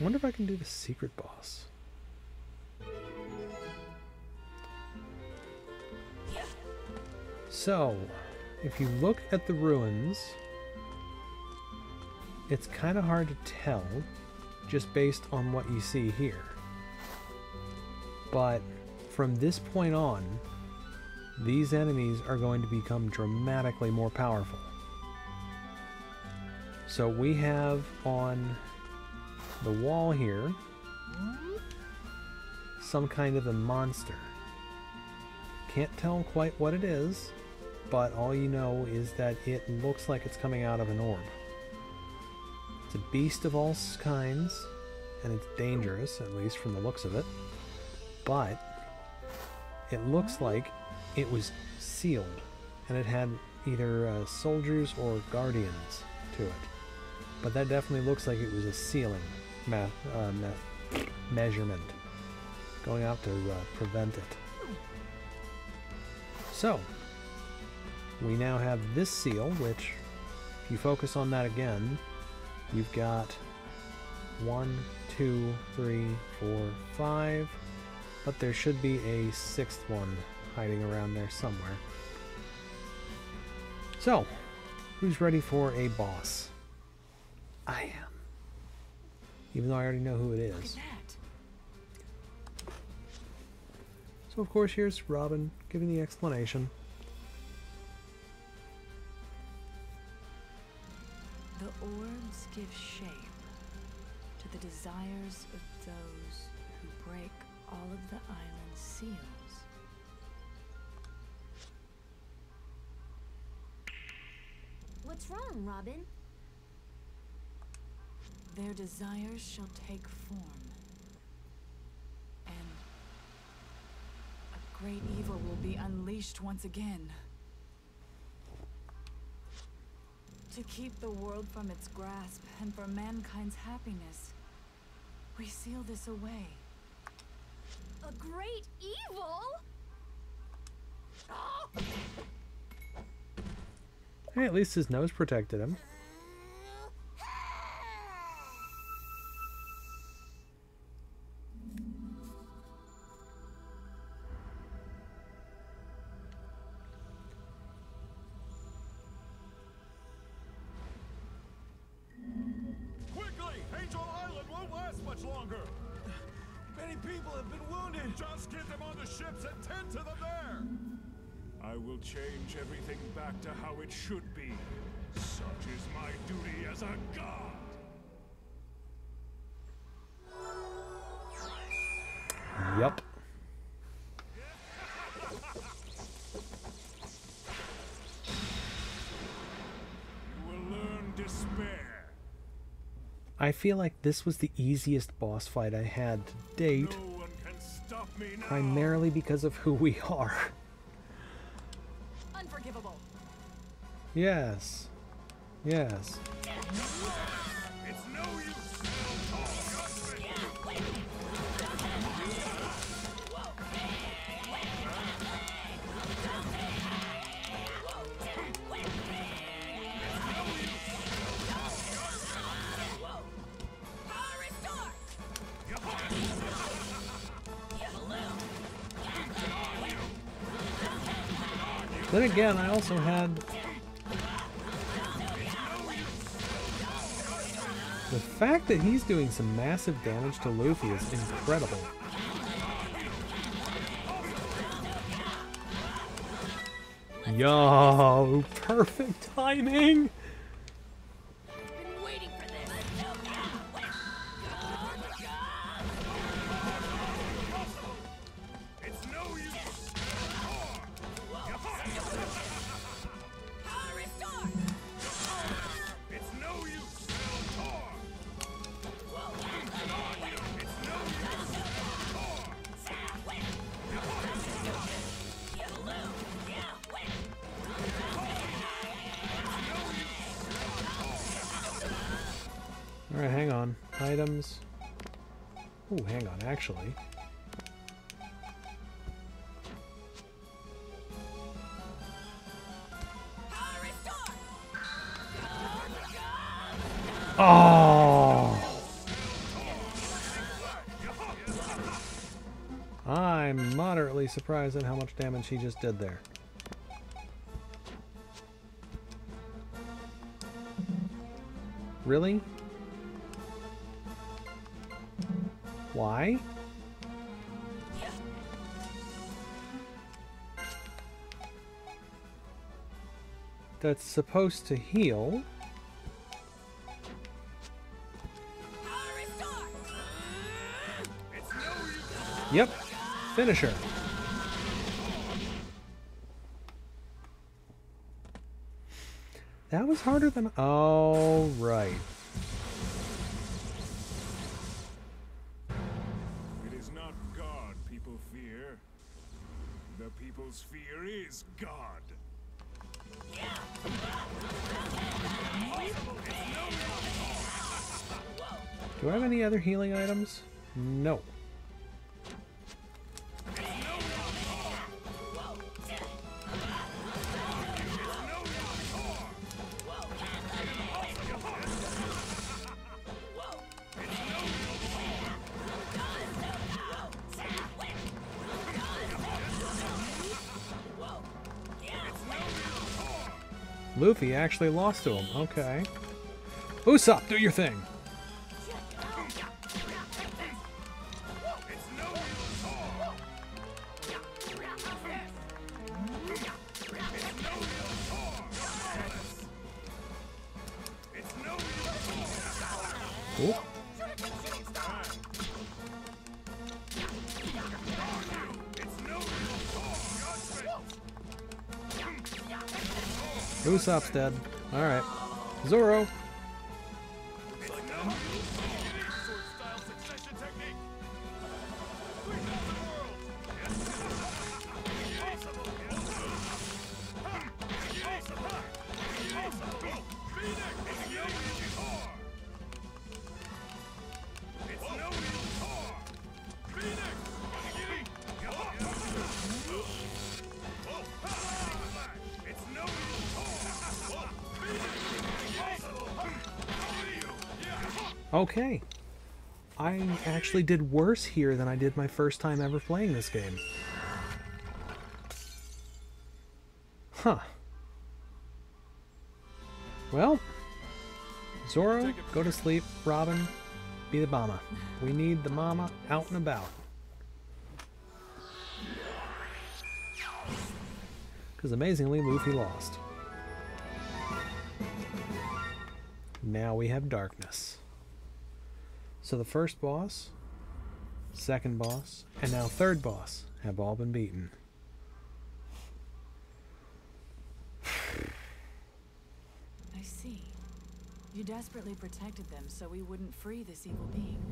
I wonder if I can do the secret boss. So, if you look at the ruins, it's kind of hard to tell just based on what you see here. But from this point on, these enemies are going to become dramatically more powerful. So we have on the wall here some kind of a monster. Can't tell quite what it is, but all you know is that it looks like it's coming out of an orb. It's a beast of all kinds, and it's dangerous, at least from the looks of it. But it looks like it was sealed, and it had either uh, soldiers or guardians to it. But that definitely looks like it was a sealing me uh, me measurement going out to uh, prevent it. So, we now have this seal, which, if you focus on that again, you've got one, two, three, four, five, but there should be a sixth one hiding around there somewhere. So, Who's ready for a boss? I am. Even though I already know who it Look at is. that. So, of course, here's Robin giving the explanation. The orbs give shape to the desires of those who break all of the island's seals. What's wrong, Robin? Their desires shall take form. And a great evil will be unleashed once again. To keep the world from its grasp and for mankind's happiness, we seal this away. A great evil? Hey, at least his nose protected him. Change everything back to how it should be. Such is my duty as a god! Yup. You will learn despair. I feel like this was the easiest boss fight I had to date, No one can stop me now! primarily because of who we are. Yes. Yes. Then again, I also had fact that he's doing some massive damage to Luffy is incredible. Yo, perfect timing. Oh, hang on, actually. Oh! I'm moderately surprised at how much damage he just did there. Really? Why? That's supposed to heal. Yep. Finisher. That was harder than. Oh, right. Luffy actually lost to him. Okay. Usopp, do your thing. Usopp's dead. Alright. Zoro. Okay. I actually did worse here than I did my first time ever playing this game. Huh. Well, Zoro, go to sleep. Robin, be the mama. We need the mama out and about. Because amazingly, Luffy lost. Now we have darkness. So the first boss, second boss, and now third boss have all been beaten. I see. You desperately protected them so we wouldn't free this evil being.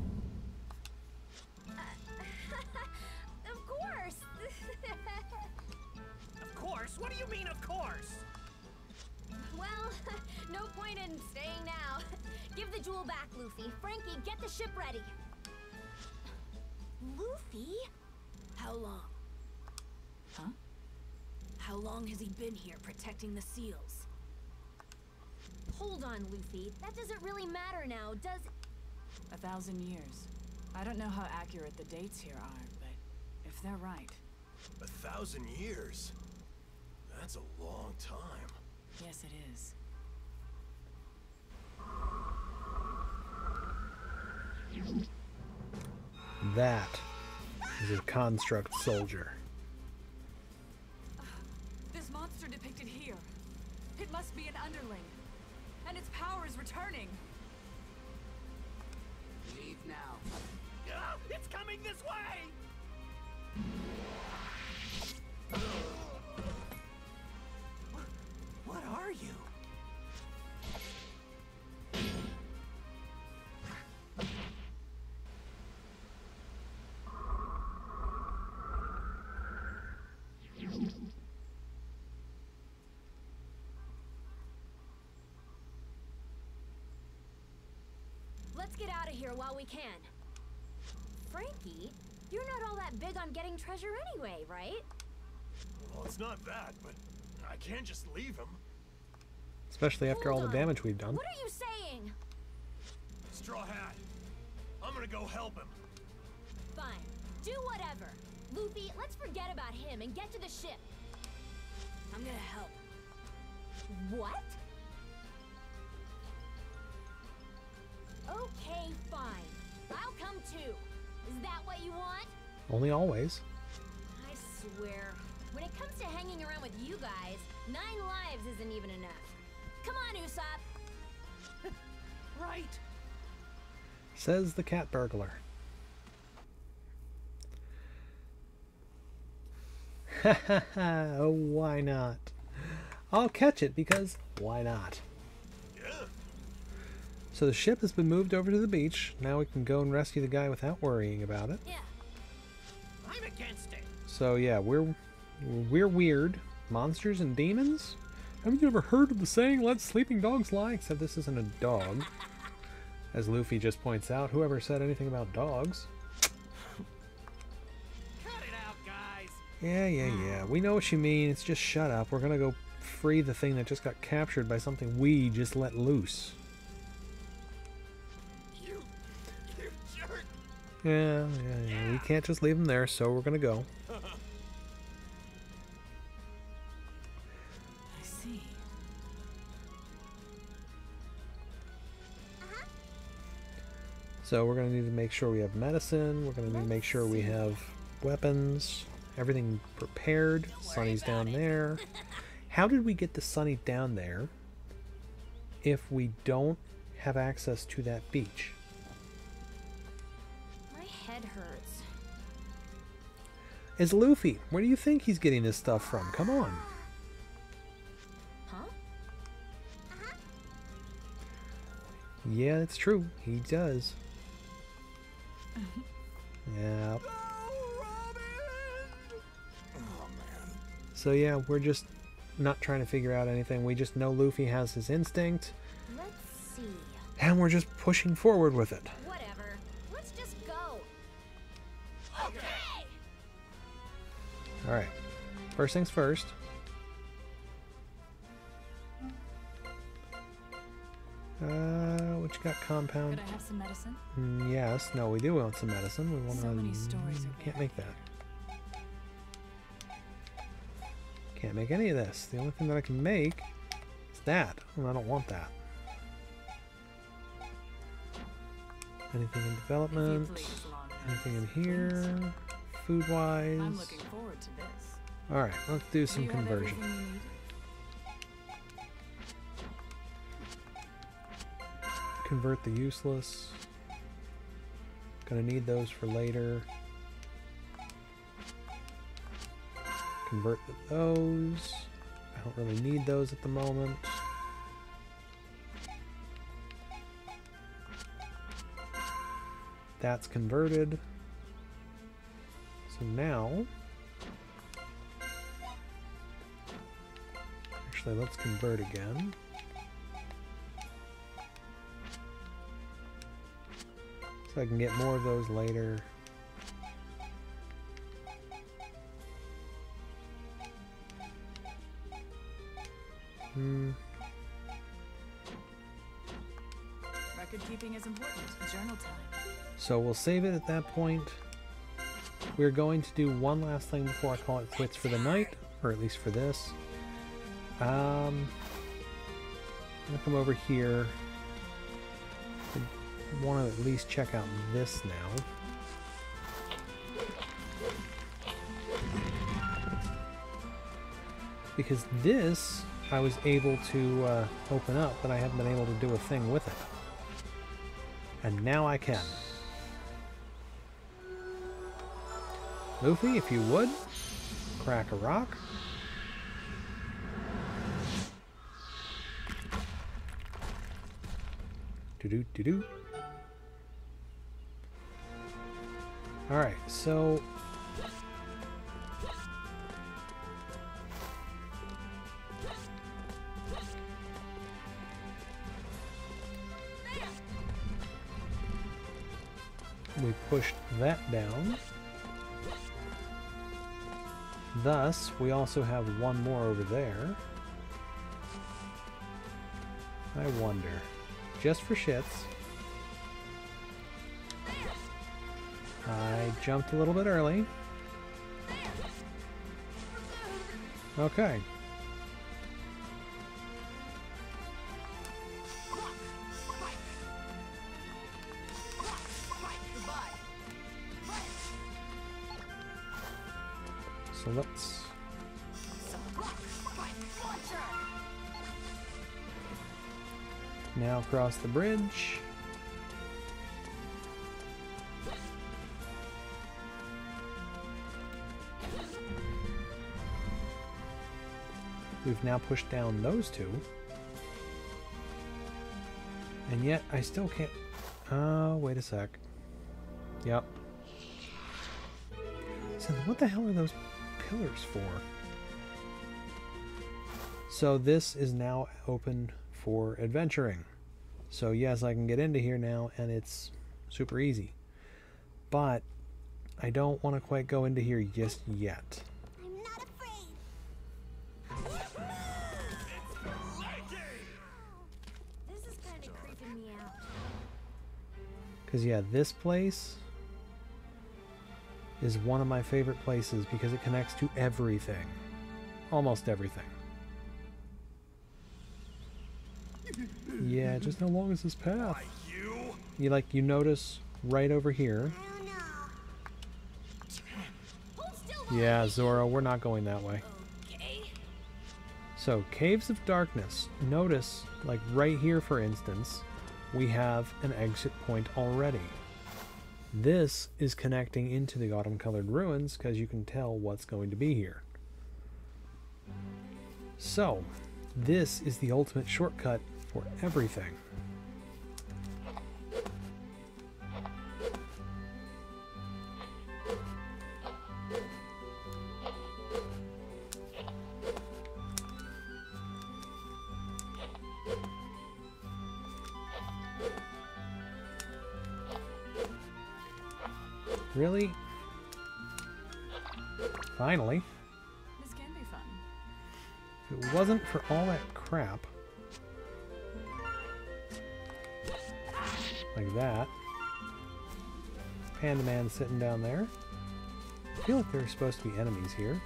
Protecting the seals? Hold on, Luffy. That doesn't really matter now, does it? A thousand years. I don't know how accurate the dates here are, but if they're right, A thousand years? That's a long time. yes it is. That is a construct soldier. It must be an underling. And its power is returning. Leave now. Ah, it's coming this way! What are you? Let's get out of here while we can. Franky, you're not all that big on getting treasure anyway, right? Well, it's not that, but I can't just leave him. Especially after all Hold the damage we've done. What are you saying? Straw Hat, I'm gonna go help him. Fine. Do whatever. Luffy, let's forget about him and get to the ship. I'm gonna help. What? Okay, fine. I'll come too. Is that what you want? Only always. I swear, when it comes to hanging around with you guys, nine lives isn't even enough. Come on, Usopp. Right. Says the cat burglar. Ha ha ha, oh, why not? I'll catch it because why not? Yeah. So the ship has been moved over to the beach. Now we can go and rescue the guy without worrying about it. Yeah. I'm against it. So yeah, we're we're weird. Monsters and demons? Haven't you ever heard of the saying, let sleeping dogs lie? Except this isn't a dog. As Luffy just points out, whoever said anything about dogs? Cut it out, guys. Yeah, yeah, yeah. We know what you mean. It's just shut up. We're gonna go free the thing that just got captured by something we just let loose. Yeah, yeah, yeah, we can't just leave him there, so we're gonna go. I see. So we're gonna need to make sure we have medicine, we're gonna need to make sure we have weapons, everything prepared. Sunny's down it. there. How did we get the Sunny down there if we don't have access to that beach? Is Luffy. Where do you think he's getting this stuff from? Come on. Huh? Uh-huh. Yeah, it's true. He does. yeah. So yeah, we're just not trying to figure out anything. We just know Luffy has his instinct, Let's see. and we're just pushing forward with it. All right. First things first. Uh, what you got, compound? Could I have some medicine? Mm, yes. No, we do want some medicine. We want So many stories Can't make that. Can't make any of this. The only thing that I can make is that, and I don't want that. Anything in development? Anything in here? Food wise? I'm looking forward to this. Alright, let's do Do some have conversion. everything you need? Convert the useless. Gonna need those for later. Convert those. I don't really need those at the moment. That's converted. Now... Actually, let's convert again. So I can get more of those later. Hmm. Record keeping is important. Journal time. So we'll save it at that point. We're going to do one last thing before I call it quits for the night, or at least for this. Um, I'm gonna come over here. I want to at least check out this now. Because this I was able to uh, open up, but I haven't been able to do a thing with it. And now I can. Luffy, if you would, crack a rock. Do do do do. Alright, so. We pushed that down. Thus, we also have one more over there. I wonder, just for shits, I jumped a little bit early. Okay. Now cross the bridge. We've now pushed down those two. And yet I still can't... Oh, wait a sec. Yep. So what the hell are those pillars for? So this is now open for adventuring. So yes, I can get into here now and it's super easy. But I don't want to quite go into here just yet. I'm not afraid. This is kind of creeping me out. Because, yeah, this place is one of my favorite places because it connects to everything. Almost everything. Yeah, just how long is this path? You? you like you notice right over here. Yeah, Zoro, we're not going that way. Okay. So, Caves of Darkness. Notice, like right here, for instance, we have an exit point already. This is connecting into the autumn colored ruins because you can tell what's going to be here. So, this is the ultimate shortcut for everything. Really? Finally. This can be fun. If it wasn't for all that crap, like that, Panda Man sitting down there. I feel like there are supposed to be enemies here.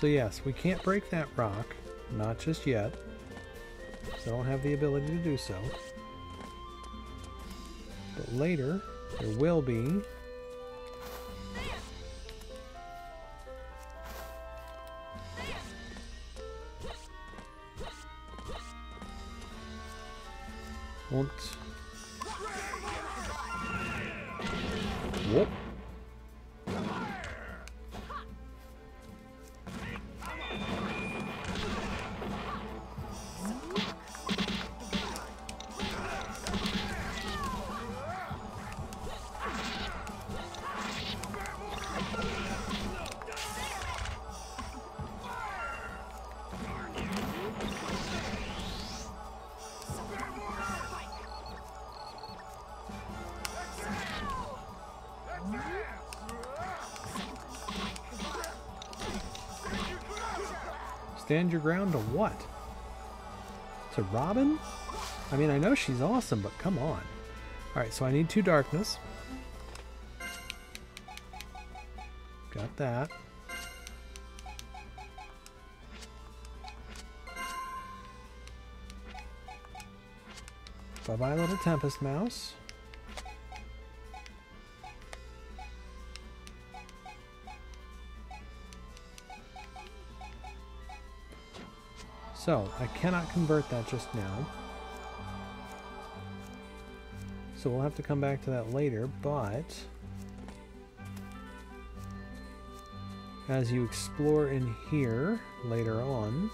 So yes, we can't break that rock, not just yet. Don't have the ability to do so. But later, there will be. Stand your ground to what? To Robin? I mean, I know she's awesome, but come on. Alright, so I need two darkness. Got that. Bye bye, little Tempest Mouse. So, I cannot convert that just now. So we'll have to come back to that later, but... As you explore in here later on,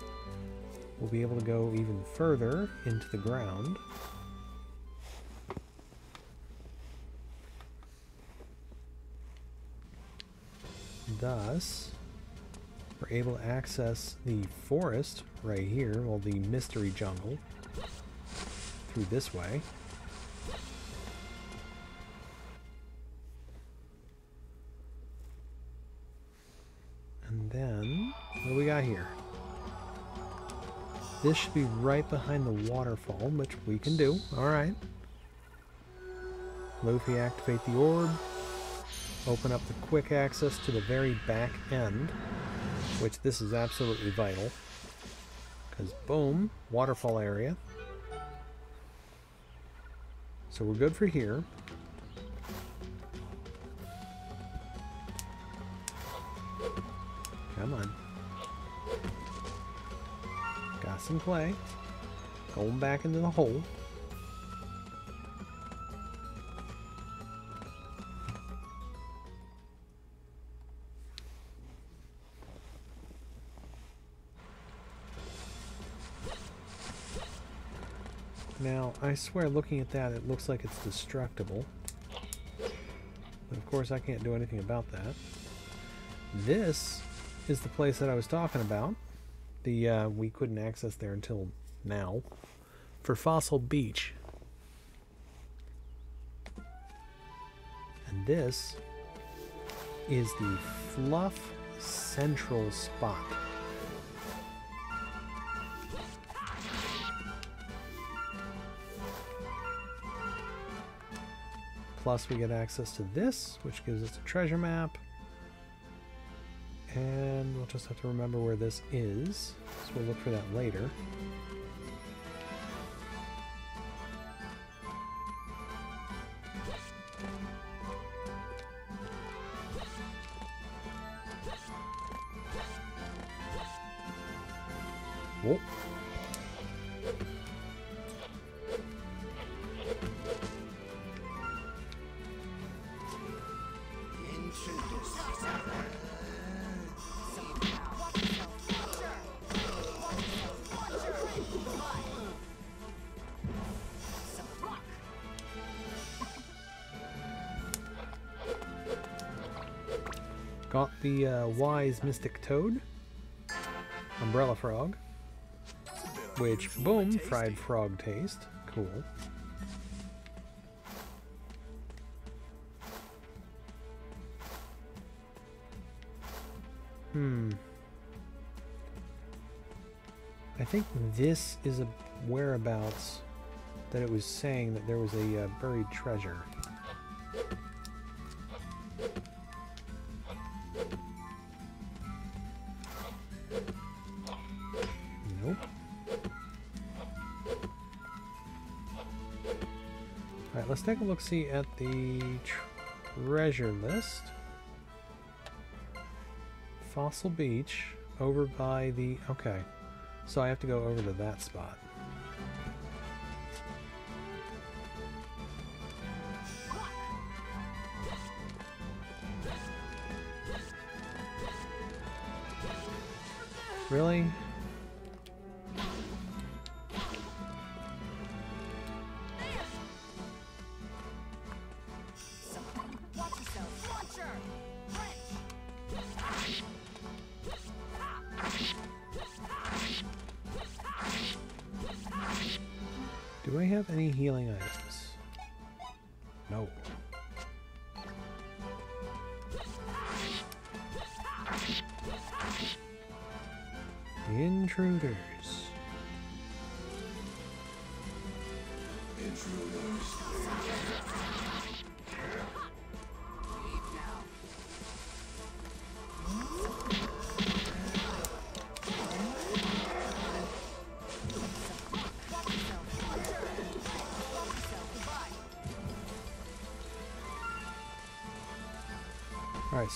we'll be able to go even further into the ground. Thus, able to access the forest right here, well, the mystery jungle, through this way. And then, what do we got here? This should be right behind the waterfall, which we can do. Alright. Luffy activate the orb. Open up the quick access to the very back end, which this is absolutely vital. Because boom, waterfall area. So we're good for here. Come on. Got some clay. Going back into the hole. I swear looking at that, it looks like it's destructible. But of course, I can't do anything about that. This is the place that I was talking about. The uh, we couldn't access there until now for Fossil Beach. And this is the Fluff Central spot. Plus, we get access to this, which gives us a treasure map. And we'll just have to remember where this is. So we'll look for that later. Whoa. The uh, wise mystic toad, umbrella frog, which boom, fried frog taste. Cool. Hmm. I think this is a whereabouts that it was saying that there was a uh, buried treasure. Let's take a look see at the treasure list. Fossil Beach, over by the... Okay. So I have to go over to that spot. Really?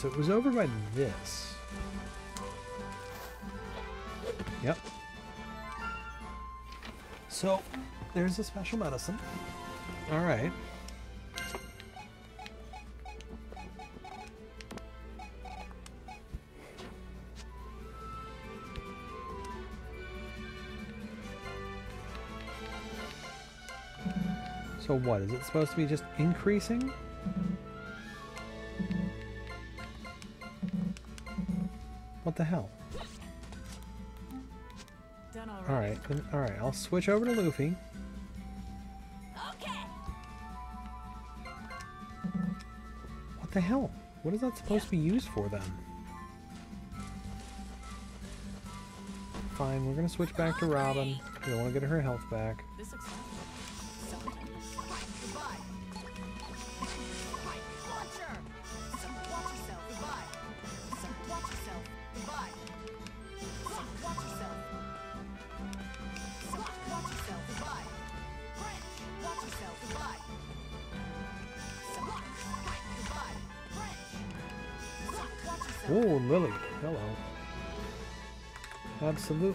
So it was over by this. Yep. So, there's a special medicine. Alright. So what, is it supposed to be just increasing? What the hell? Done. Alright, alright, I'll switch over to Luffy. Okay. What the hell? What is that supposed to be used for then? Fine, we're gonna switch back to Robin. We don't want to get her health back. This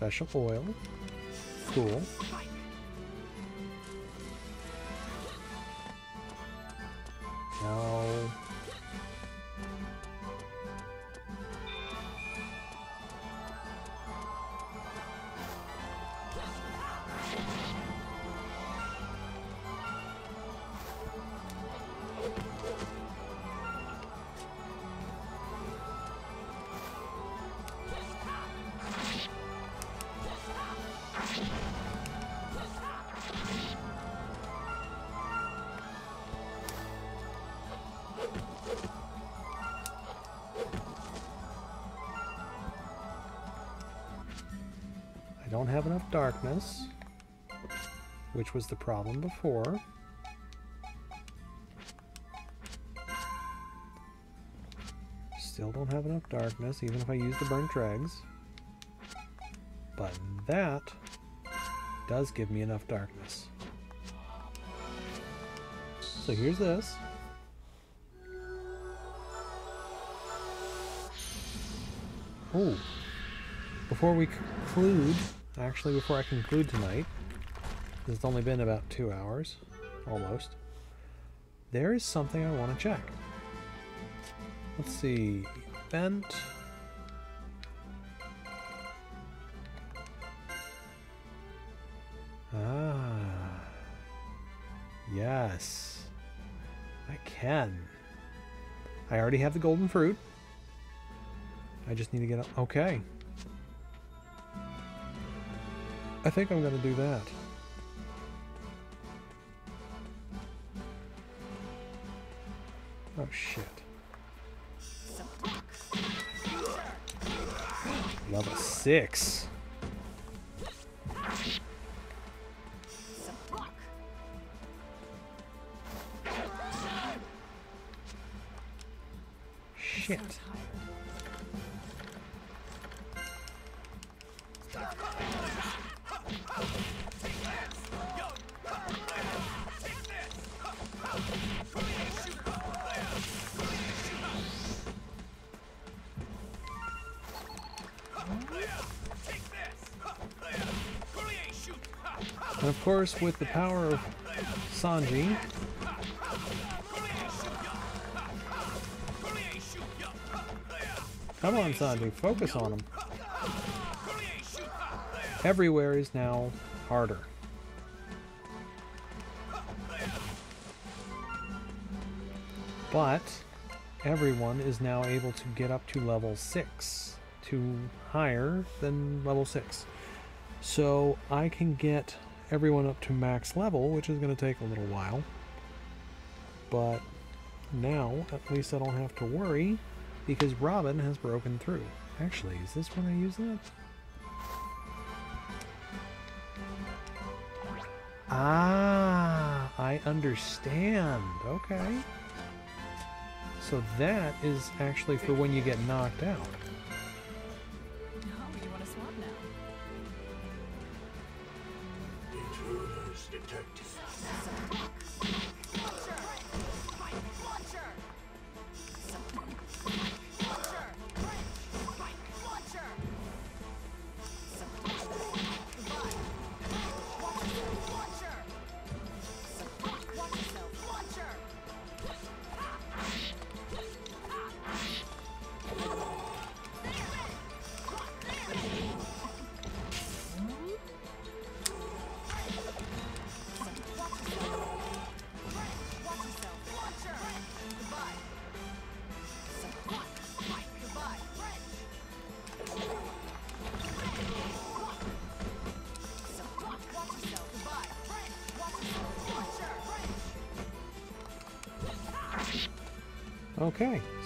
Special oil. Cool. Don't have enough darkness, which was the problem before. Still don't have enough darkness, even if I use the burnt dregs. But that does give me enough darkness. So here's this. Oh, before we conclude, actually before I conclude tonight, it's only been about two hours, almost, there is something I want to check. Let's see, event. Ah, yes, I can. I already have the golden fruit. I just need to get up. Okay. I think I'm going to do that. Oh shit. Level 6. Course, with the power of Sanji, come on, Sanji, focus on him. Everywhere is now harder. But everyone is now able to get up to level 6, to higher than level 6. So I can get everyone up to max level, which is going to take a little while. But now, at least I don't have to worry, because Robin has broken through. Actually, is this when I use that? Ah, I understand. Okay. So that is actually for when you get knocked out.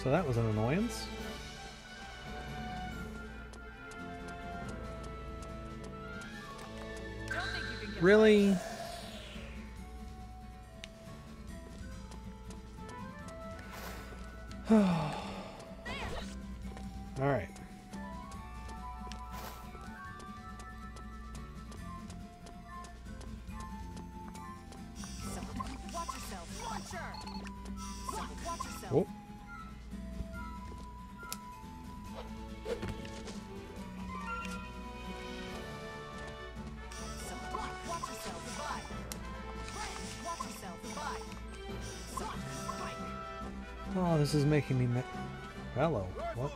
So that was an annoyance. Don't think you can get Really? is making me. Ma- Hello. What?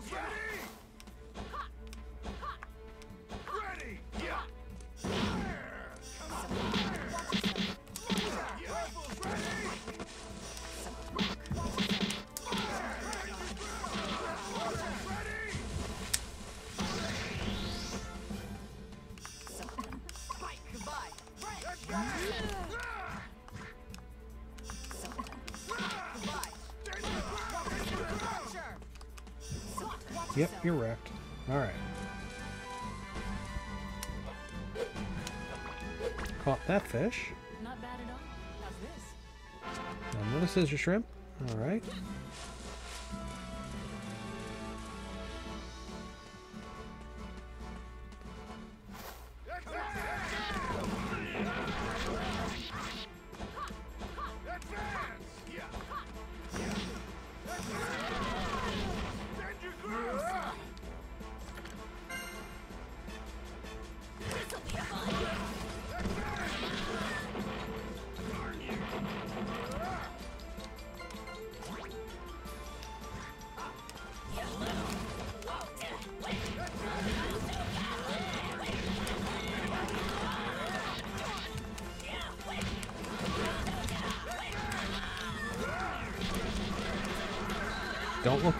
Scissor shrimp. All right.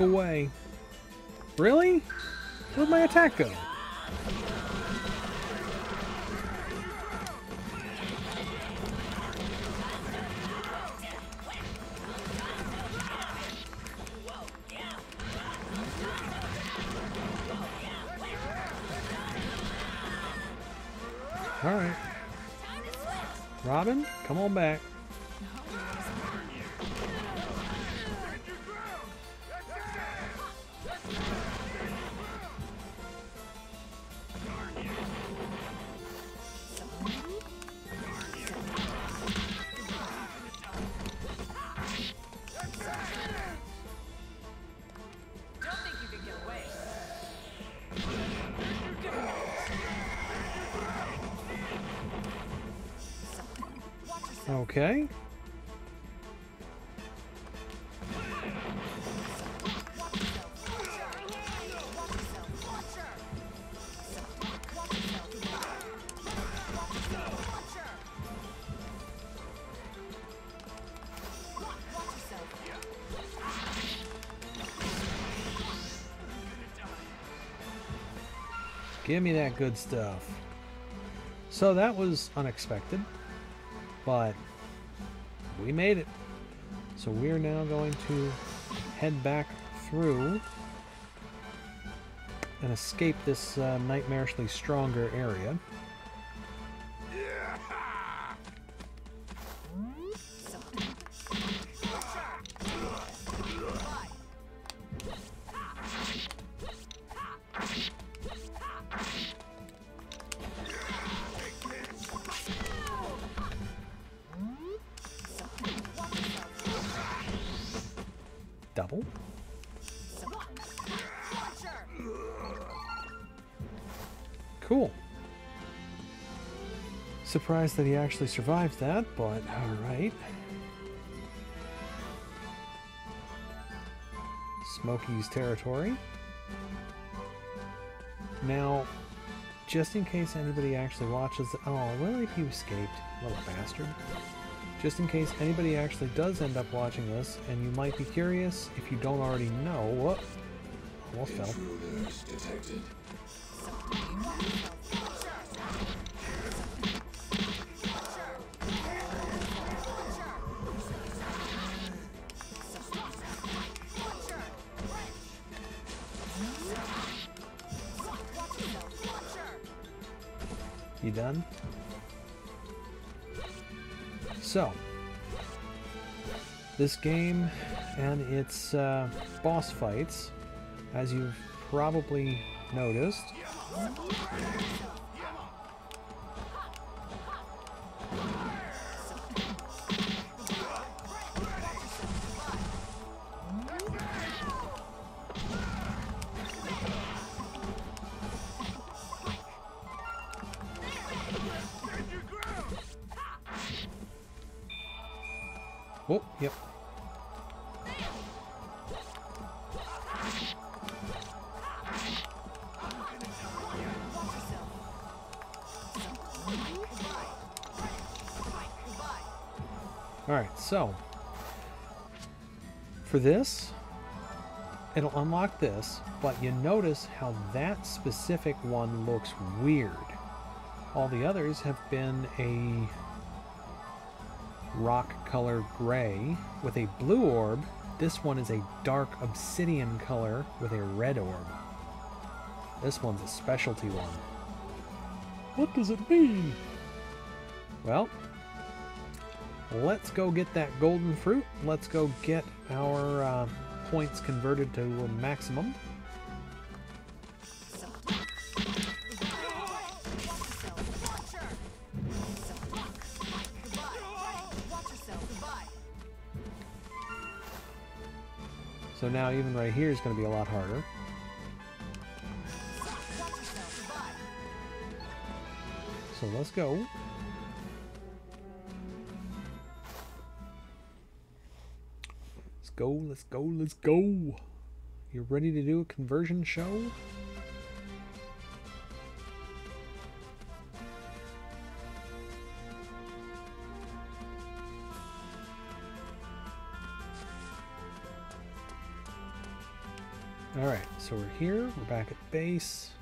Away. Really? Where'd my attack go? Yourself. Give me that good stuff. So that was unexpected, but we made it. So we're now going to head back through and escape this uh, nightmarishly stronger area. Surprised that he actually survived that, but alright. Smokey's territory. Now, just in case anybody actually watches, oh, really? You escaped, little bastard. Just in case anybody actually does end up watching this, and you might be curious if you don't already know, what? Almost fell. Intruders detected. This game and its uh, boss fights, as you've probably noticed, for this, it'll unlock this, but you notice how that specific one looks weird. All the others have been a rock color gray with a blue orb. This one is a dark obsidian color with a red orb. This one's a specialty one. What does it mean? Well, let's go get that golden fruit. Let's go get our uh, points converted to a maximum. So now even right here is going to be a lot harder. So let's go. Go, let's go, let's go. You ready to do a conversion show? Alright, so we're here, we're back at base.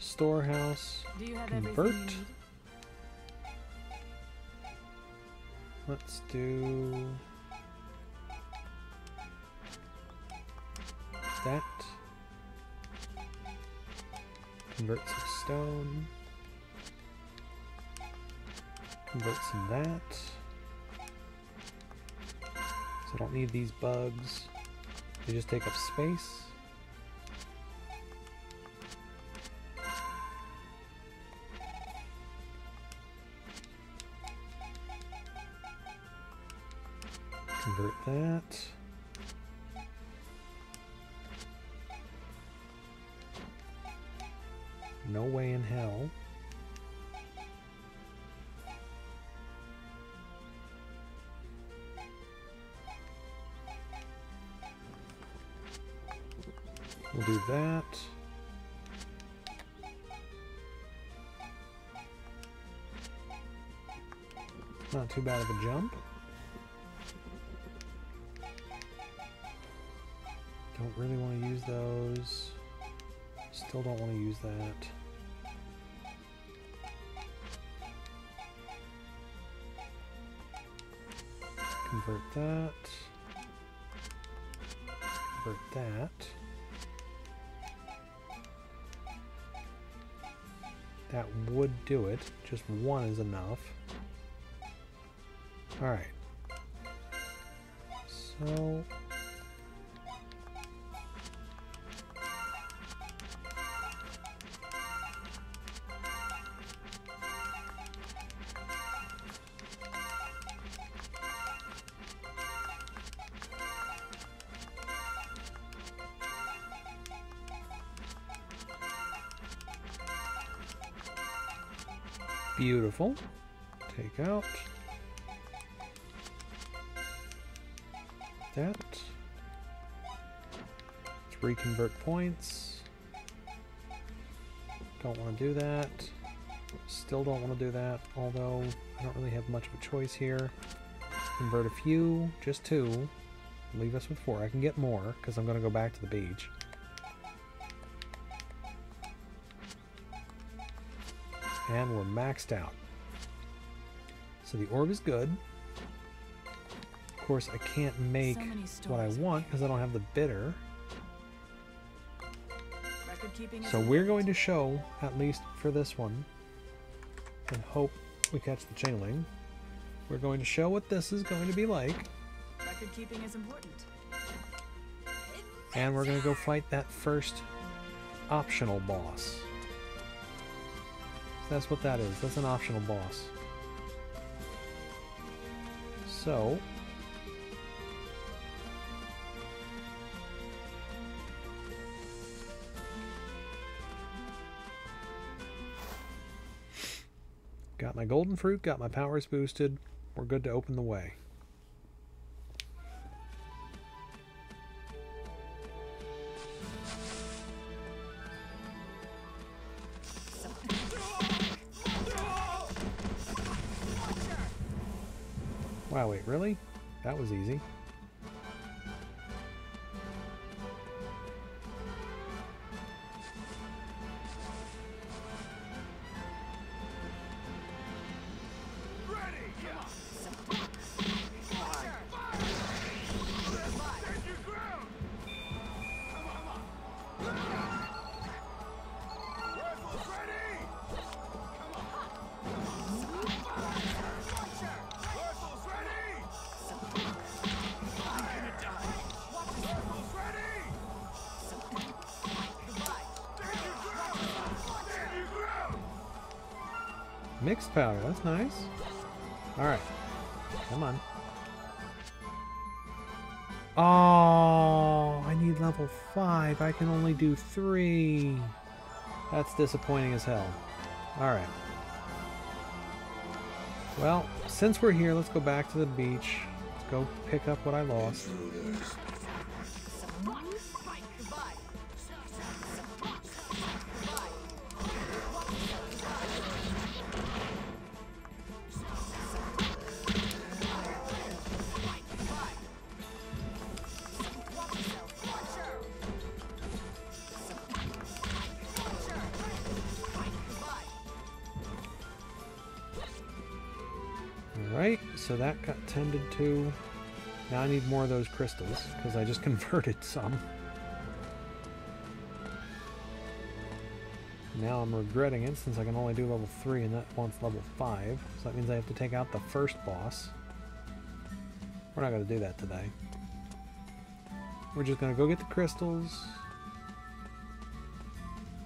Storehouse. Do you have Convert. everything you need? Let's do that. Convert some stone. Convert some that. So I don't need these bugs. They just take up space. Convert that. No way in hell. We'll do that. Not too bad of a jump. Don't really want to use those. Still don't want to use that. That. Convert that. That would do it. Just one is enough. Alright. So... Beautiful. Take out. That. Let's reconvert points. Don't want to do that. Still don't want to do that, although I don't really have much of a choice here. Convert a few, just two. Leave us with four. I can get more, because I'm going to go back to the beach. And we're maxed out. So the orb is good. Of course, I can't make So what I want because I don't have the bitter. Record keeping is So we're going to show, at least for this one, and hope we catch the chingling. We're going to show what this is going to be like, Record keeping is important. and we're going to go fight that first optional boss. So that's what that is. That's an optional boss. So, got my golden fruit, got my powers boosted. We're good to open the way. Was easy. That's nice. Alright. Come on. Oh, I need level 5. I can only do 3. That's disappointing as hell. Alright. Well, since we're here, let's go back to the beach. Let's go pick up what I lost. To. Now I need more of those crystals, because I just converted some. Now I'm regretting it since I can only do level 3 and that wants level 5. So that means I have to take out the first boss. We're not going to do that today. We're just going to go get the crystals.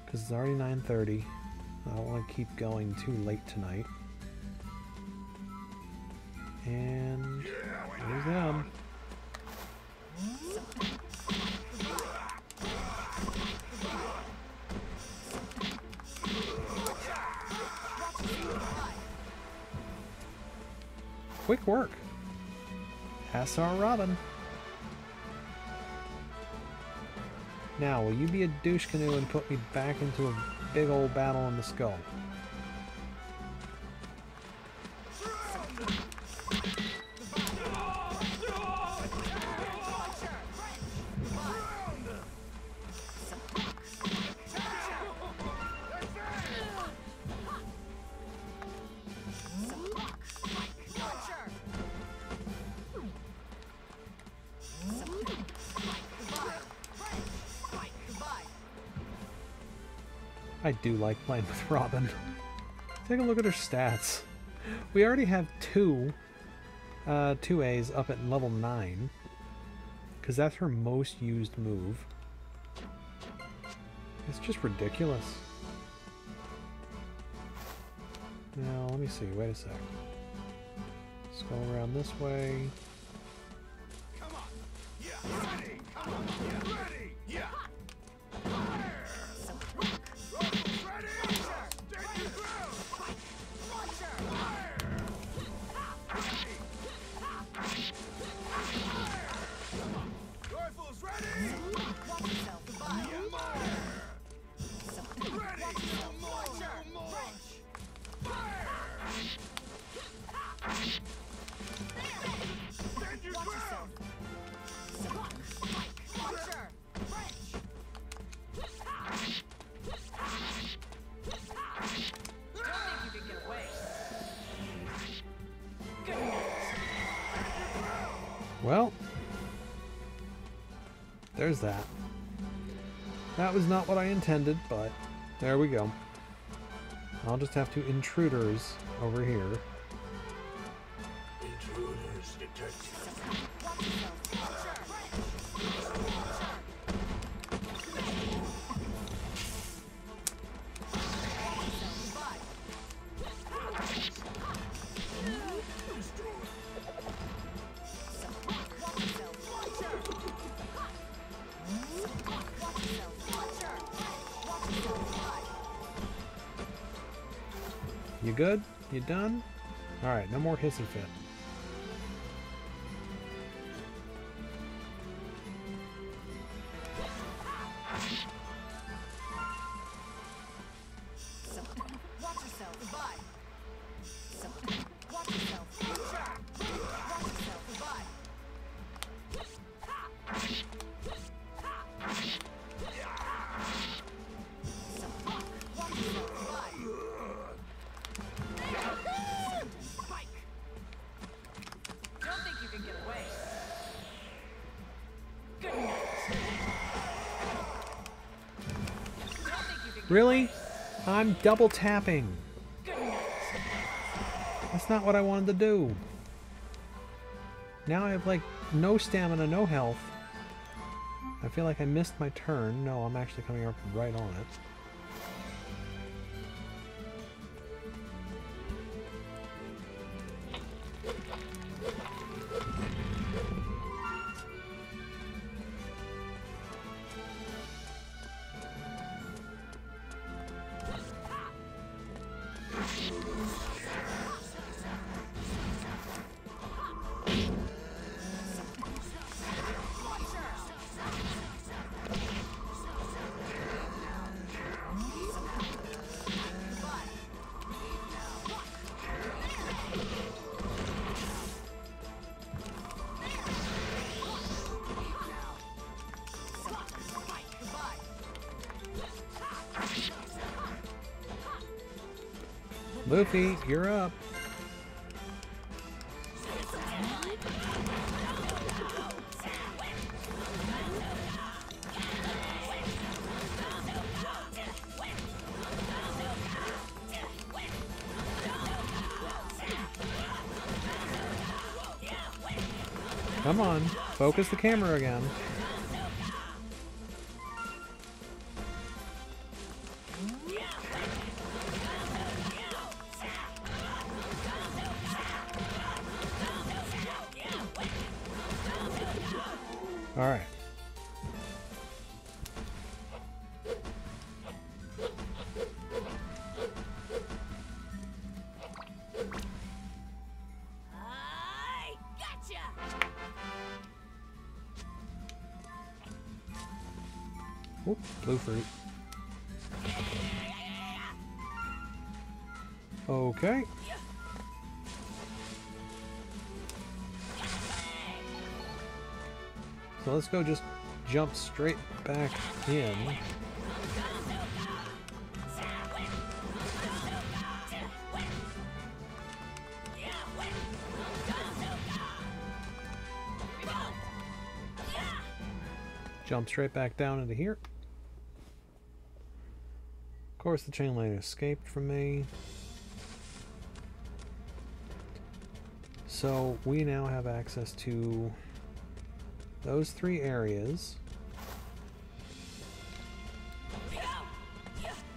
Because it's already 9.30. I don't want to keep going too late tonight. Quick work. Pass our Robin. Now, will you be a douche canoe and put me back into a big old battle in the skull? Like playing with Robin. Take a look at her stats. We already have two, uh, two A's up at level 9. Because that's her most used move. It's just ridiculous. Now, let me see. Wait a sec. Let's go around this way. There's that. That was not what I intended, but there we go. I'll just have to intruders over here. Alright, Really? I'm double tapping. That's not what I wanted to do. Now I have like no stamina, no health. I feel like I missed my turn. No, I'm actually coming up right on it. Come on, focus the camera again. Go just jump straight back in. Jump straight back down into here. Of course, the chain lane escaped from me. So we now have access to those three areas.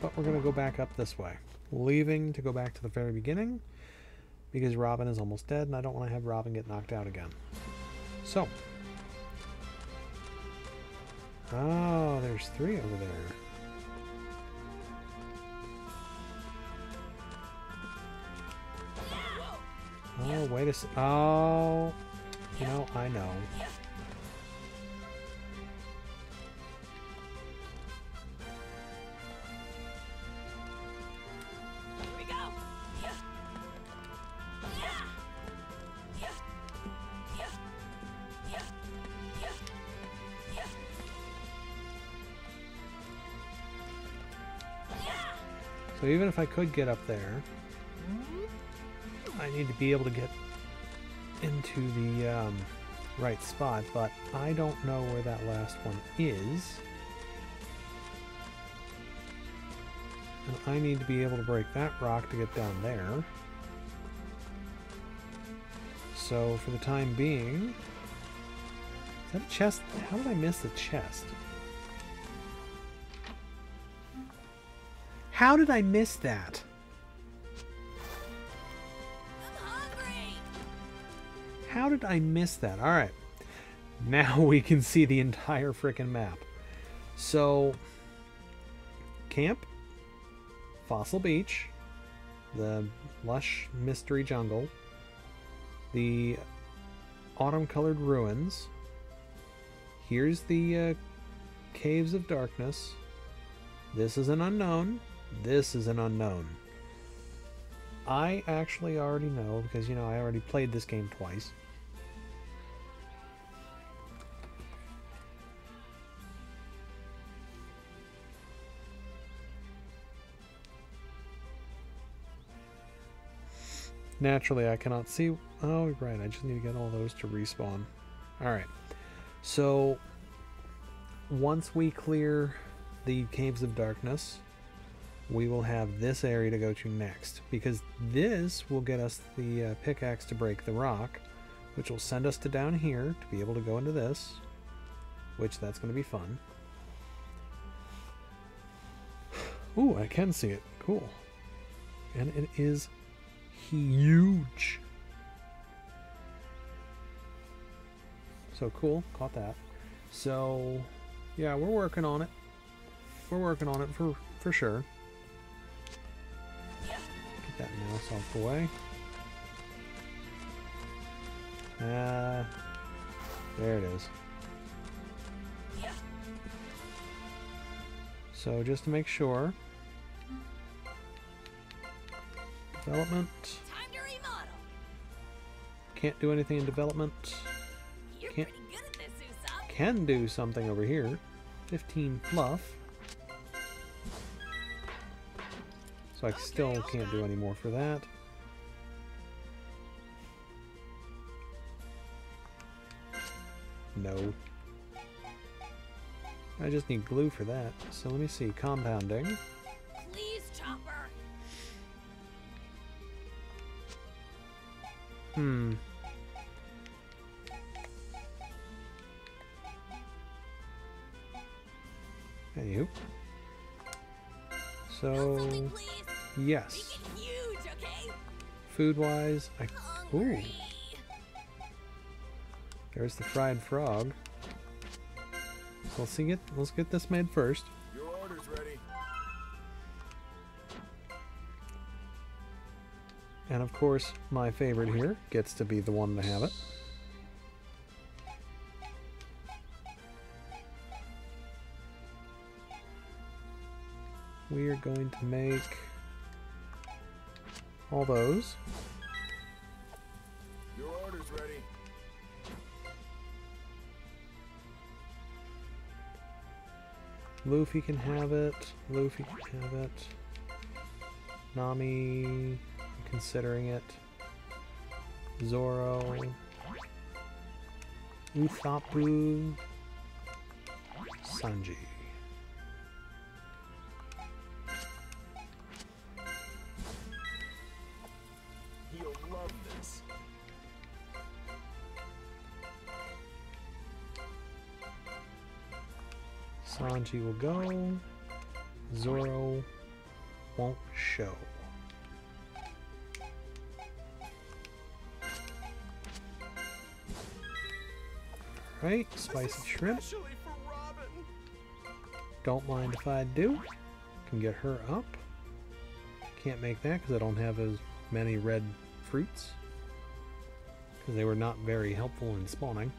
But we're going to go back up this way, leaving to go back to the very beginning because Robin is almost dead and I don't want to have Robin get knocked out again. So. Oh, there's three over there. Oh, wait a s- Oh, you know, I know. So even if I could get up there, I need to be able to get into the um, right spot, but I don't know where that last one is. And I need to be able to break that rock to get down there. So for the time being, is that a chest? How did I miss the chest? How did I miss that? How did I miss that? All right. Now we can see the entire freaking map. So, camp, Fossil Beach, the lush mystery jungle, the autumn colored ruins. Here's the uh, caves of darkness. This is an unknown. This is an unknown. I actually already know because you know I already played this game twice. Naturally, I cannot see. Oh, right. I just need to get all those to respawn. All right. So, once we clear the Caves of Darkness, we will have this area to go to next because this will get us the uh, pickaxe to break the rock, which will send us to down here to be able to go into this, which that's going to be fun. Ooh, I can see it. Cool. And it is huge. So cool, caught that. So, yeah, we're working on it. We're working on it for for sure. Get that mouse off the way. Uh, there it is. So just to make sure. Development. Time to remodel. Can't do anything in development. You're Can't- pretty good at this. Can do something over here. 15 fluff. So I still can't do any more for that. No. I just need glue for that. So let me see. Compounding. Please, Chopper. Hmm. Anywho. So, yes. Huge, okay? Food wise, I. Ooh, there's the fried frog. So let's see it. Let's get this made first. Your order's ready. And of course, my favorite here gets to be the one to have it. We are going to make all those. Your order's ready. Luffy can have it. Luffy can have it. Nami, considering it. Zoro. Usopp. Sanji. Sanji will go. Zoro won't show. Right, spicy shrimp. Don't mind if I do. Can get her up. Can't make that because I don't have as many red fruits. Because they were not very helpful in spawning.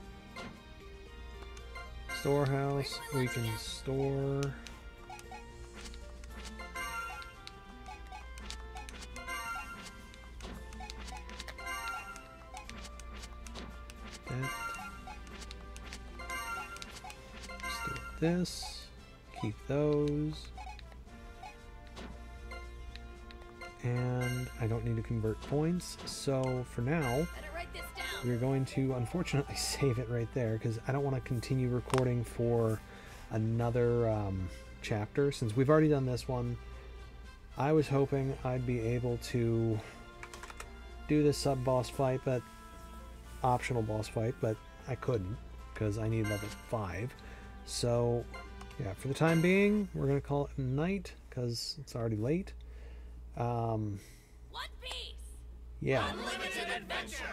Storehouse, we can store. That. Store this. Keep those. And I don't need to convert points, so for now, we're going to unfortunately save it right there because I don't want to continue recording for another um, chapter since we've already done this one. I was hoping I'd be able to do this sub boss fight, but optional boss fight, but I couldn't because I need level 5. So, yeah, for the time being, we're going to call it night because it's already late. Um, One Piece. yeah. Unlimited adventure.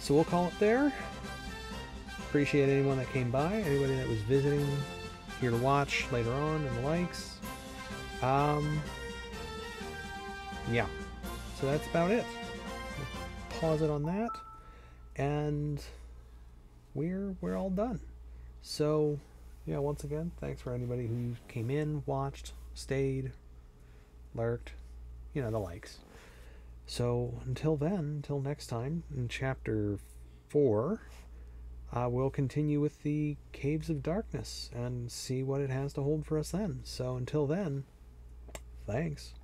So we'll call it there. Appreciate anyone that came by, anybody that was visiting here to watch later on and the likes. Um, yeah. So that's about it. Pause it on that, and we're we're all done. So yeah, once again, thanks for anybody who came in, watched, stayed, lurked, you know the likes. So until then, until next time, in chapter four, uh, we'll continue with the Caves of Darkness and see what it has to hold for us then. So until then, thanks.